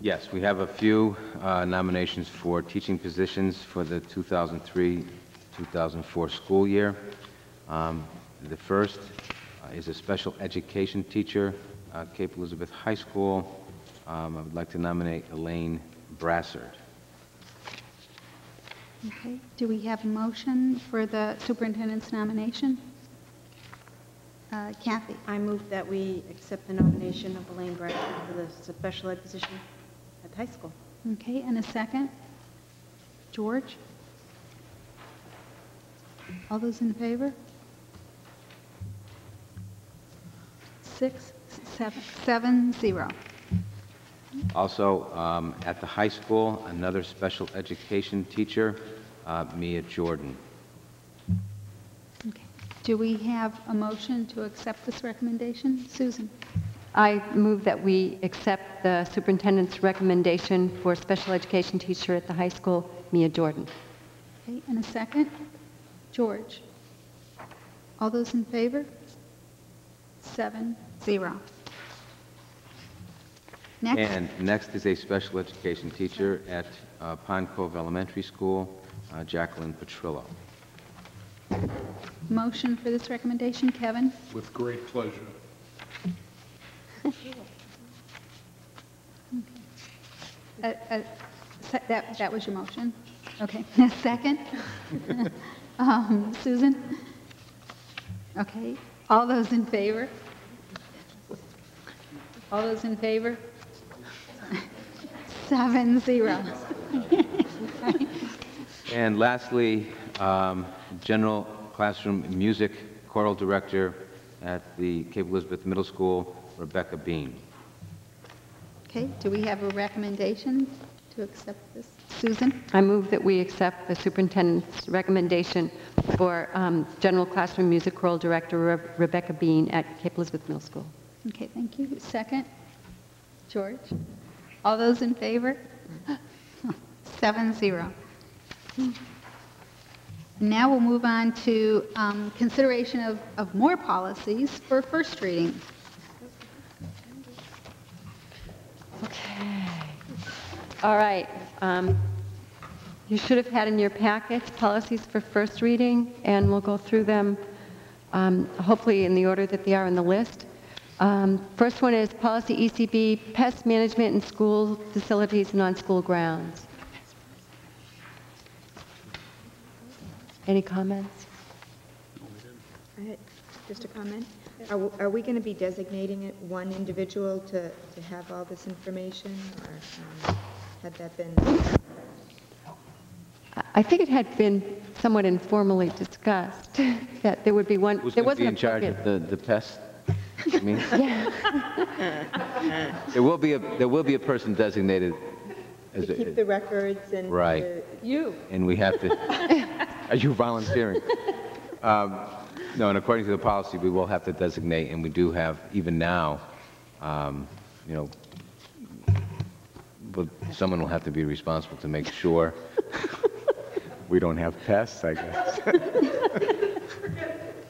Yes, we have a few uh, nominations for teaching positions for the 2003-2004 school year. Um, The first uh, is a special education teacher, uh, Cape Elizabeth High School. Um, I would like to nominate Elaine Brassard. Okay, do we have a motion for the superintendent's nomination? Uh, Kathy? I move that we accept the nomination of Elaine Bradford for the special ed position at the high school. Okay, and a second? George? All those in favor? Six, seven, seven, zero. Also, um, at the high school, another special education teacher, uh, Mia Jordan. Okay. Do we have a motion to accept this recommendation? Susan? I move that we accept the superintendent's recommendation for special education teacher at the high school, Mia Jordan. Okay, and a second? George? All those in favor? Seven, zero. Next, And next is a special education teacher at uh, Pond Cove Elementary School, uh, Jacqueline Petrillo. Motion for this recommendation, Kevin? With great pleasure. Uh, uh, se- That, that was your motion? Okay, second? Um, Susan? Okay, all those in favor? All those in favor? Seven, zero. And lastly, um, general classroom music choral director at the Cape Elizabeth Middle School, Rebecca Bean. Okay, do we have a recommendation to accept this? Susan? I move that we accept the superintendent's recommendation for um, general classroom music choral director Re- Rebecca Bean at Cape Elizabeth Middle School. Okay, thank you. Second? George? All those in favor? Seven, zero. Now we'll move on to um, consideration of, of more policies for first reading. Okay. All right. um, You should have had in your packets policies for first reading, and we'll go through them um, hopefully in the order that they are in the list. Um, First one is policy ECB, pest management in school facilities and on school grounds. Any comments? I had Just a comment. Are w- Are we going to be designating it one individual to to have all this information, or um, had that been? I- I think it had been somewhat informally discussed that there would be one, Who's there going to be wasn't in charge of the, the pests? I mean, Yeah. there will be a, there will be a person designated as, To keep a- the records and... Right. the- You. and we have to, are you volunteering? Um, No, and according to the policy, we will have to designate, and we do have, even now, um, you know, but someone will have to be responsible to make sure we don't have pests, I guess.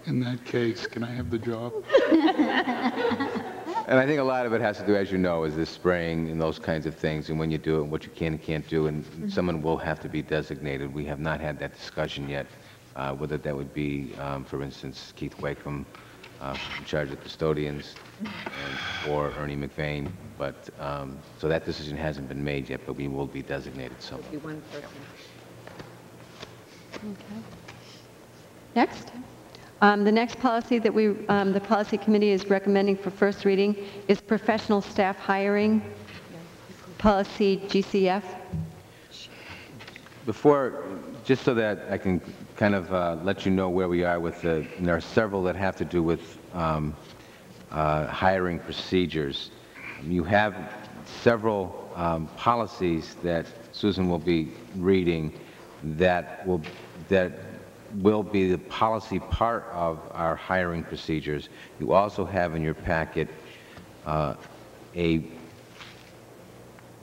In that case, can I have the job? And I think a lot of it has to do, as you know, is the spraying and those kinds of things, and when you do it, and what you can and can't do, and someone will have to be designated. We have not had that discussion yet, uh, whether that would be, um, for instance, Keith Wakeham, uh, in charge of custodians, and- or Ernie McVeigh, but, um, so that decision hasn't been made yet, but we will be designated someone. Be one person. Next. Um, The next policy that we, um, the policy committee is recommending for first reading is professional staff hiring, policy GCF. Before, just so that I can kind of uh, let you know where we are with the, there are several that have to do with um, uh, hiring procedures. You have several um, policies that Susan will be reading that will, that will be the policy part of our hiring procedures. You also have in your packet uh, a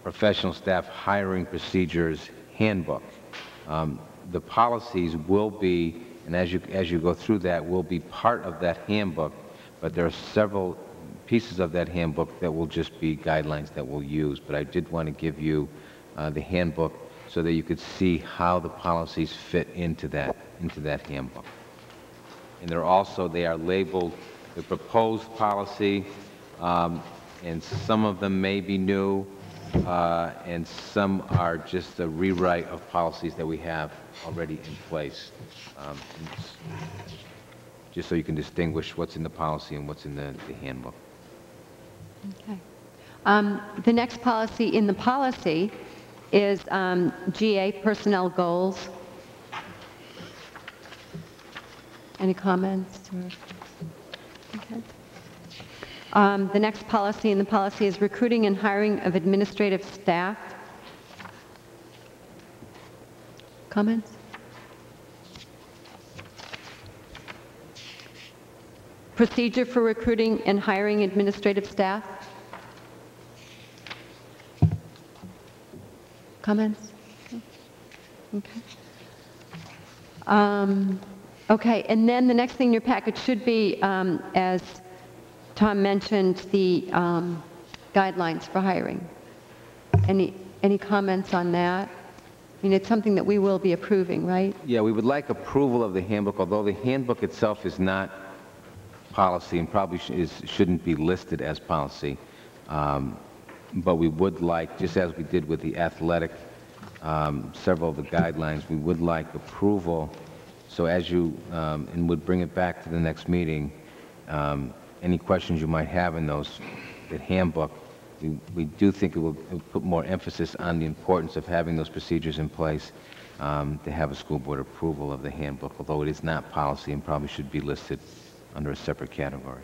professional staff hiring procedures handbook. Um, The policies will be, and as you, as you go through that, will be part of that handbook, but there are several pieces of that handbook that will just be guidelines that we'll use. But I did want to give you uh, the handbook so that you could see how the policies fit into that, into that handbook. And they're also, they are labeled the proposed policy, um, and some of them may be new, uh, and some are just a rewrite of policies that we have already in place. Um, Just so you can distinguish what's in the policy and what's in the the handbook. Okay. Um, The next policy in the policy is um, GA, personnel goals. Any comments? Okay. Um, The next policy in the policy is recruiting and hiring of administrative staff. Comments? Procedure for recruiting and hiring administrative staff? Comments? Okay. Um, Okay, and then the next thing in your package should be, um, as Tom mentioned, the um, guidelines for hiring. Any, any comments on that? I mean, it's something that we will be approving, right? Yeah, we would like approval of the handbook, although the handbook itself is not policy and probably sh- is, shouldn't be listed as policy. Um, But we would like, just as we did with the athletic, um, several of the guidelines, we would like approval. So as you, um, and would bring it back to the next meeting, um, any questions you might have in those, that handbook, we, we do think it will, it will put more emphasis on the importance of having those procedures in place um, to have a school board approval of the handbook, although it is not policy and probably should be listed under a separate category.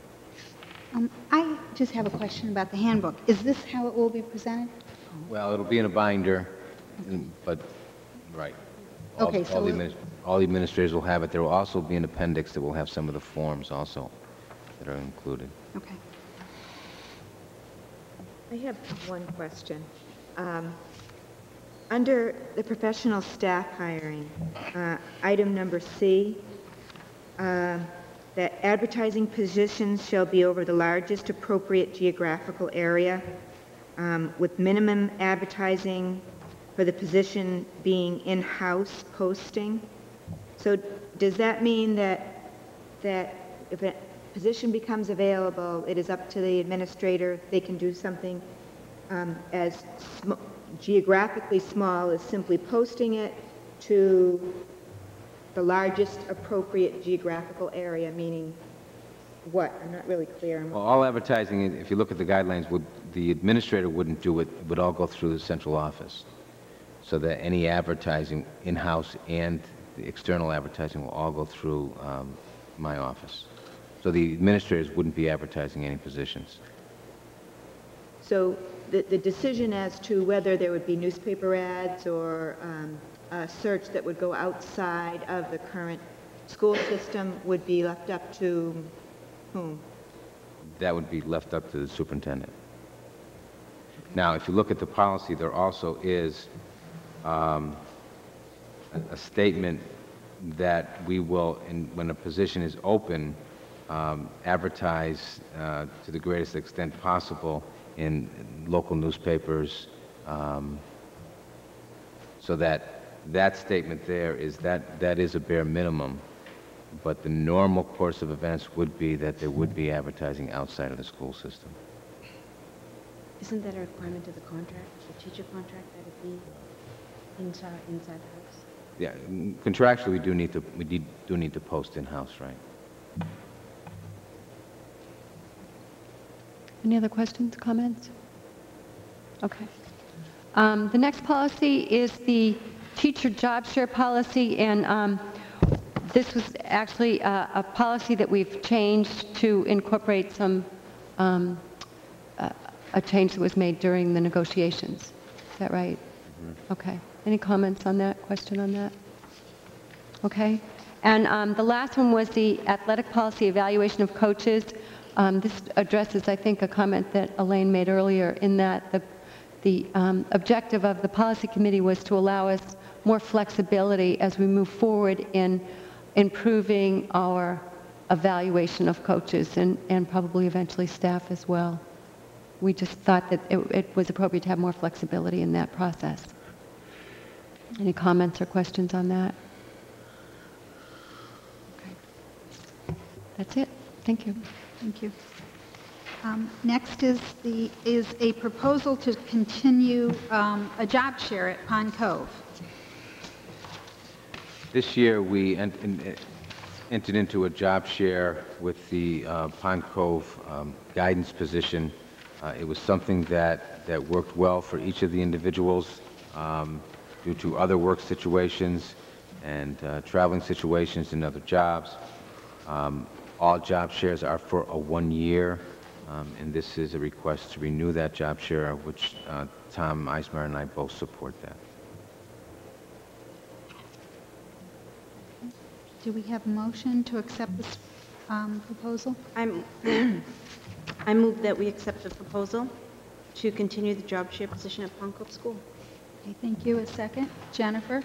Um, I just have a question about the handbook. Is this how it will be presented? Well, it'll be in a binder, but, right. All- Okay, so all adminis- All the administrators will have it. There will also be an appendix that will have some of the forms also that are included. Okay. I have one question. Um, Under the professional staff hiring, uh, item number C, uh, that advertising positions shall be over the largest appropriate geographical area, um, with minimum advertising for the position being in-house posting. So does that mean that, that if a position becomes available, it is up to the administrator, they can do something um, as sm- geographically small as simply posting it to the largest appropriate geographical area, meaning what? I'm not really clear. Well, all advertising, if you look at the guidelines, would, the administrator wouldn't do it, it would all go through the central office. So that any advertising, in-house and the external advertising will all go through um, my office. So the administrators wouldn't be advertising any positions. So the, the decision as to whether there would be newspaper ads or um, a search that would go outside of the current school system would be left up to whom? That would be left up to the superintendent. Now, if you look at the policy, there also is um, a- statement that we will, in- when a position is open, um, advertise uh, to the greatest extent possible in local newspapers, um, so that, that statement there is, that, that is a bare minimum, but the normal course of events would be that there would be advertising outside of the school system. Isn't that a requirement of the contract, the teacher contract, that it be inside, inside the? Yeah, contractually, we do need to, we do need to post in-house, right? Any other questions, comments? Okay. Um, The next policy is the teacher job share policy, and um, this was actually a a policy that we've changed to incorporate some, um, a a change that was made during the negotiations. Is that right? Okay. Any comments on that, question on that? Okay. And um, the last one was the athletic policy evaluation of coaches. Um, This addresses, I think, a comment that Elaine made earlier in that the, the um, objective of the policy committee was to allow us more flexibility as we move forward in improving our evaluation of coaches and, and probably eventually staff as well. We just thought that it, it was appropriate to have more flexibility in that process. Any comments or questions on that? Okay. That's it. Thank you. Thank you. Um, Next is the, is a proposal to continue um, a job share at Pond Cove. This year, we en- en- entered into a job share with the uh, Pond Cove um, guidance position. Uh, It was something that, that worked well for each of the individuals um, due to other work situations and uh, traveling situations and other jobs. Um, All job shares are for a one year, um, and this is a request to renew that job share, which uh, Tom Eismer and I both support that. Do we have a motion to accept this um, proposal? I'm, I move that we accept the proposal to continue the job share position at Pond Cove School. Okay, thank you. A second. Jennifer?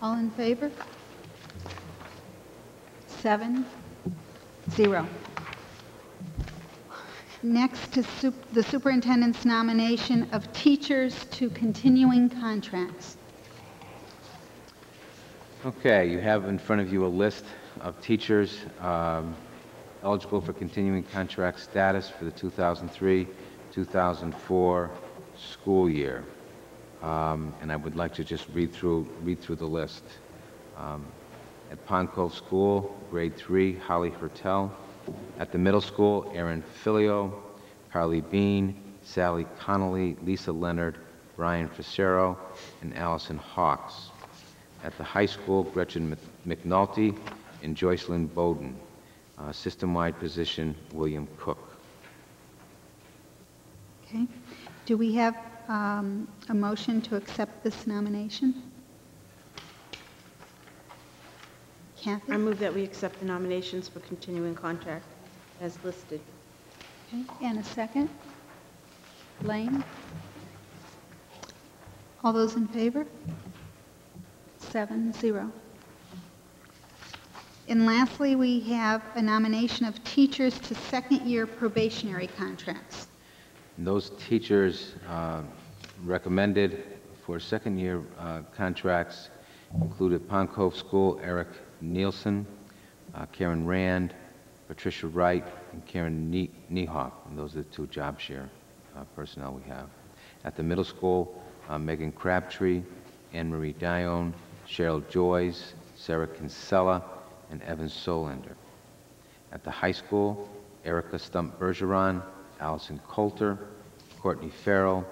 All in favor? Seven, zero. Next is the superintendent's nomination of teachers to continuing contracts. Okay, you have in front of you a list of teachers um, eligible for continuing contract status for the 2003-2004 school year. Um, And I would like to just read through, read through the list. Um, At Pond Cove School, grade 3, Holly Hertel. At the middle school, Erin Filio, Carly Bean, Sally Connolly, Lisa Leonard, Brian Facero, and Allison Hawks. At the high school, Gretchen McNulty and Joycelyn Bowden. Uh, System-wide position, William Cook. Okay. Do we have um, a motion to accept this nomination? Kathy? I move that we accept the nominations for continuing contract as listed. Okay, And a second? Lane? All those in favor? Seven, zero. And lastly, we have a nomination of teachers to second-year probationary contracts. Those teachers uh, recommended for second-year uh, contracts included Pond Cove School, Eric Nielsen, uh, Karen Rand, Patricia Wright, and Karen Ne- Niehoff. And those are the two job share uh, personnel we have. At the middle school, uh, Megan Crabtree, Anne Marie Dione, Cheryl Joyce, Sarah Kinsella, and Evan Solander. At the high school, Erica Stump Bergeron, Allison Coulter, Courtney Farrell,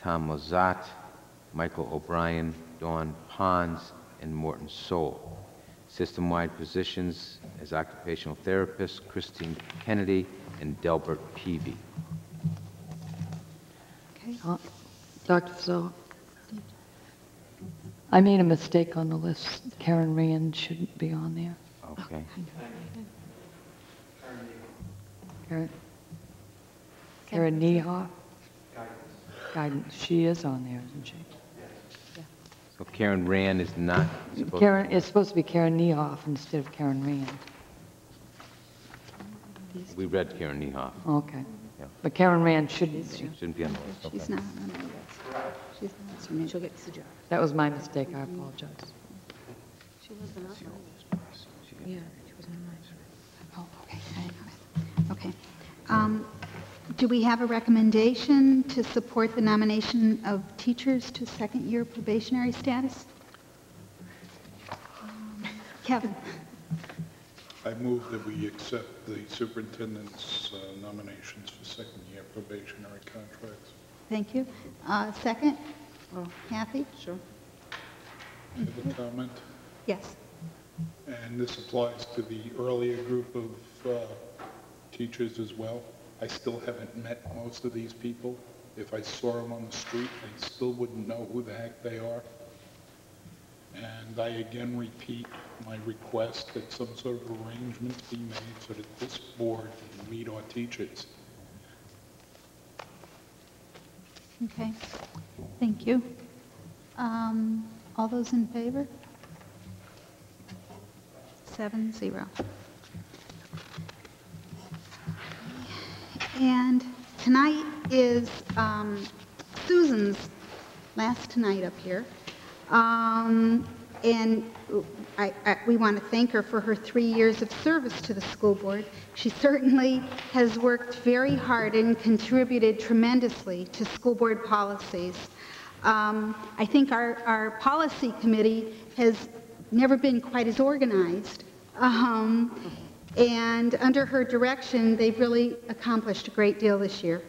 Tom Lazat, Michael O'Brien, Dawn Pons, and Morton Soul. System-wide positions as occupational therapists, Christine Kennedy and Delbert Peavy. Uh, Dr. Fazal, I made a mistake on the list. Karen Rand shouldn't be on there. Okay. Karen Karen Niehoff? Guidance. She is on there, isn't she? So Karen Rand is not supposed... Karen, it's supposed to be Karen Niehoff instead of Karen Rand. We read Karen Niehoff. Okay. Yeah. But Karen Rand shouldn't be. Shouldn't be on the list. Okay. She's not on the list. She's not on the list. She'll get the job. That was my mistake. I apologize. She wasn't on my list. Yeah, she wasn't on my list. Oh, okay. Okay. Um, Do we have a recommendation to support the nomination of teachers to second-year probationary status? Kevin? I move that we accept the superintendent's uh, nominations for second-year probationary contracts. Thank you. Uh, Second? Kathy? Sure. I have a comment, Yes. and this applies to the earlier group of uh, teachers as well. I still haven't met most of these people. If I saw them on the street, I still wouldn't know who the heck they are. And I again repeat my request that some sort of arrangement be made so that this board can meet our teachers. Okay. Thank you. Um, All those in favor? Seven, zero. And tonight is um, Susan's last tonight up here. Um, And I- I- we want to thank her for her three years of service to the school board. She certainly has worked very hard and contributed tremendously to school board policies. Um, I think our our policy committee has never been quite as organized. Um, And under her direction, they've really accomplished a great deal this year.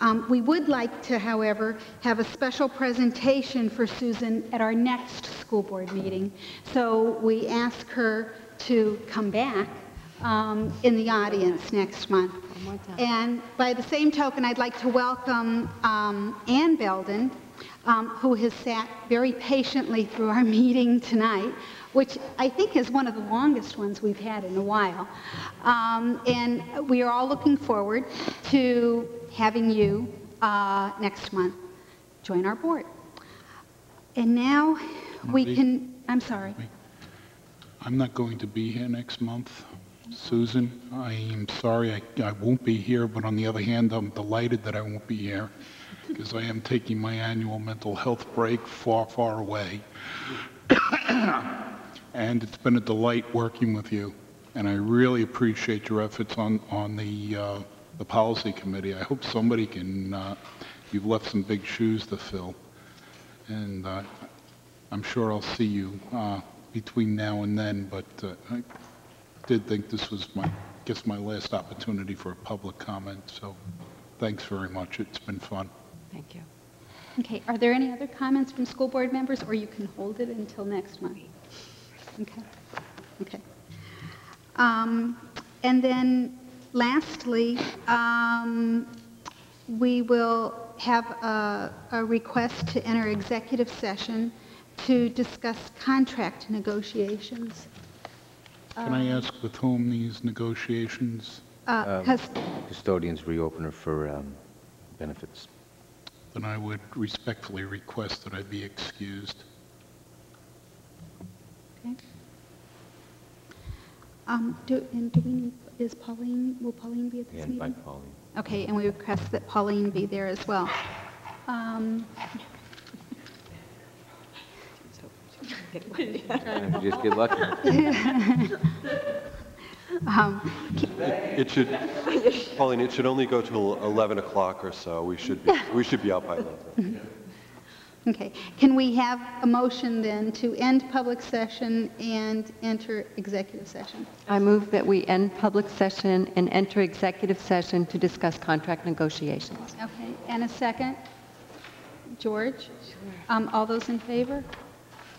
Um, We would like to, however, have a special presentation for Susan at our next school board meeting. So we ask her to come back um, in the audience next month. And by the same token, I'd like to welcome um, Ann Belden, um, who has sat very patiently through our meeting tonight, which I think is one of the longest ones we've had in a while. Um, And we are all looking forward to having you uh, next month join our board. And now we can, I'm sorry. I'm not going to be here next month. Susan, I am sorry I I won't be here, but on the other hand, I'm delighted that I won't be here because I am taking my annual mental health break far, far away. And it's been a delight working with you, and I really appreciate your efforts on, on the, uh, the policy committee. I hope somebody can, uh, you've left some big shoes to fill, and uh, I'm sure I'll see you uh, between now and then, but uh, I did think this was my, I guess my last opportunity for a public comment, so thanks very much. It's been fun. Thank you. Okay, are there any other comments from school board members, or you can hold it until next month? Okay, okay. Um, And then lastly, um, we will have a, a request to enter executive session to discuss contract negotiations. Can I ask with whom these negotiations? Uh, Um, cus- Custodians reopener for um, benefits. then I would respectfully request that I be excused. Um, do, and do we need, is Pauline, will Pauline be at Yeah, this meeting? invite Pauline. Okay, and we request that Pauline be there as well. Um, Just get lucky. um, It should, Pauline, it should only go till 11 o'clock or so. We should, be we should be out by then. Okay, can we have a motion then to end public session and enter executive session? I move that we end public session and enter executive session to discuss contract negotiations. Okay, and a second? George? Um, all those in favor?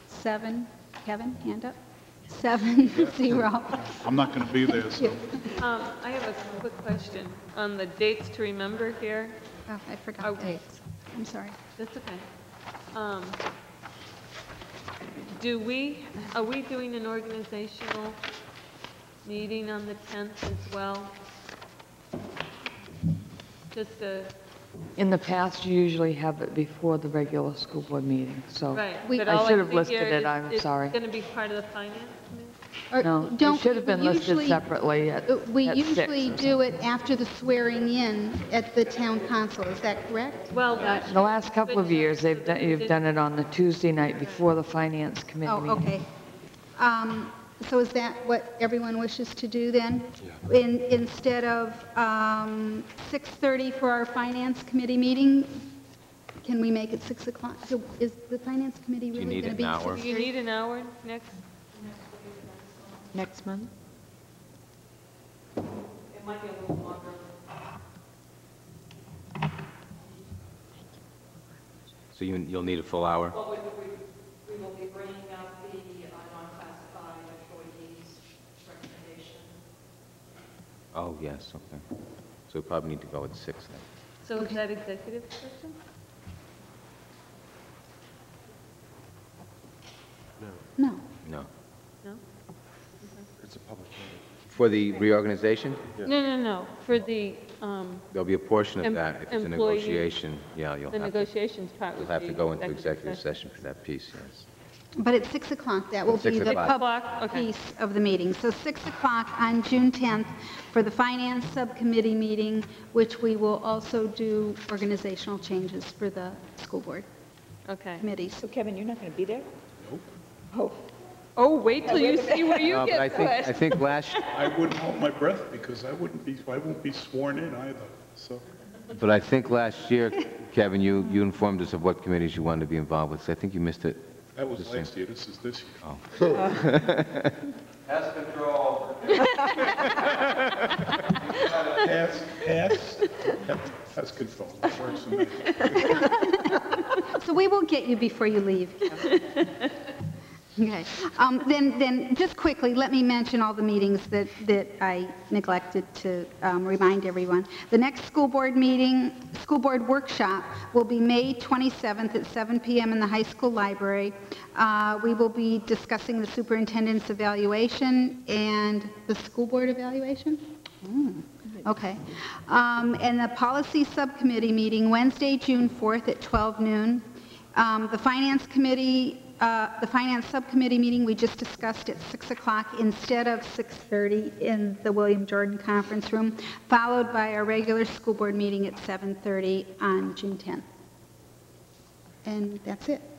Seven. Kevin, hand up. Seven, zero. I'm not going to be there, so. Um, I have a quick question on the dates to remember here. Oh, I forgot dates. I'm sorry. That's okay. Um, Do we, are we doing an organizational meeting on the 10th as well? Just a, In the past, you usually have it before the regular school board meeting, so right. I but all should have figure listed it, is I'm sorry. It's going to be part of the finance committee? Or No, don't- it should have been we listed usually- separately at Uh, We at six usually or do it after the swearing in at the town council, is that correct? Well, The last couple of years, they've, done- you've done it on the Tuesday night before the finance committee Oh, meeting. okay. Um, So is that what everyone wishes to do then? In, instead of um, 6:30 for our finance committee meeting, can we make it 6 o'clock? So Is the finance committee really need going to an be? hour? Do you need an hour next? Next month? It might be a little longer. So you, you'll need a full hour? Well, we, we, we will be bringing up the uh, non-classified employees recommendation. Oh, yes, okay. So we probably need to go at six then. So is that executive session? No. No. No? It's a public hearing. For the reorganization? No, no, no, for the, um, There'll be a portion Em- of that. If it's a employee- negotiation, yeah, you'll the have to, negotiations part you'll would have be to go into executive session for that piece, yes. But at 6 o'clock, that will At 6 be the o'clock. public okay. piece of the meeting. So 6 o'clock on June 10th for the Finance Subcommittee meeting, which we will also do organizational changes for the school board Okay. committees. So Kevin, you're not going to be there? Nope. Oh, wait till you see where you Uh, but I get think, put. I think last, I wouldn't hold my breath because I wouldn't be, I won't be sworn in either, so. but I think last year, Kevin, you, you informed us of what committees you wanted to be involved with. So I think you missed it. That was the same. last year, this is this year. Oh. Pest control. Pass, pass, that's control, that works for me. So we will get you before you leave. Okay. Um, Then, then, just quickly, let me mention all the meetings that, that I neglected to um, remind everyone. The next school board meeting, school board workshop will be May 27th at 7 PM in the high school library. Uh, We will be discussing the superintendent's evaluation and the school board evaluation? Hmm. Okay. Um, And the policy subcommittee meeting Wednesday, June 4th at 12 noon. Um, The finance committee, uh, the finance subcommittee meeting, we just discussed at 6 o'clock instead of 6:30 in the William Jordan Conference Room, followed by our regular school board meeting at 7:30 on June 10th. And that's it.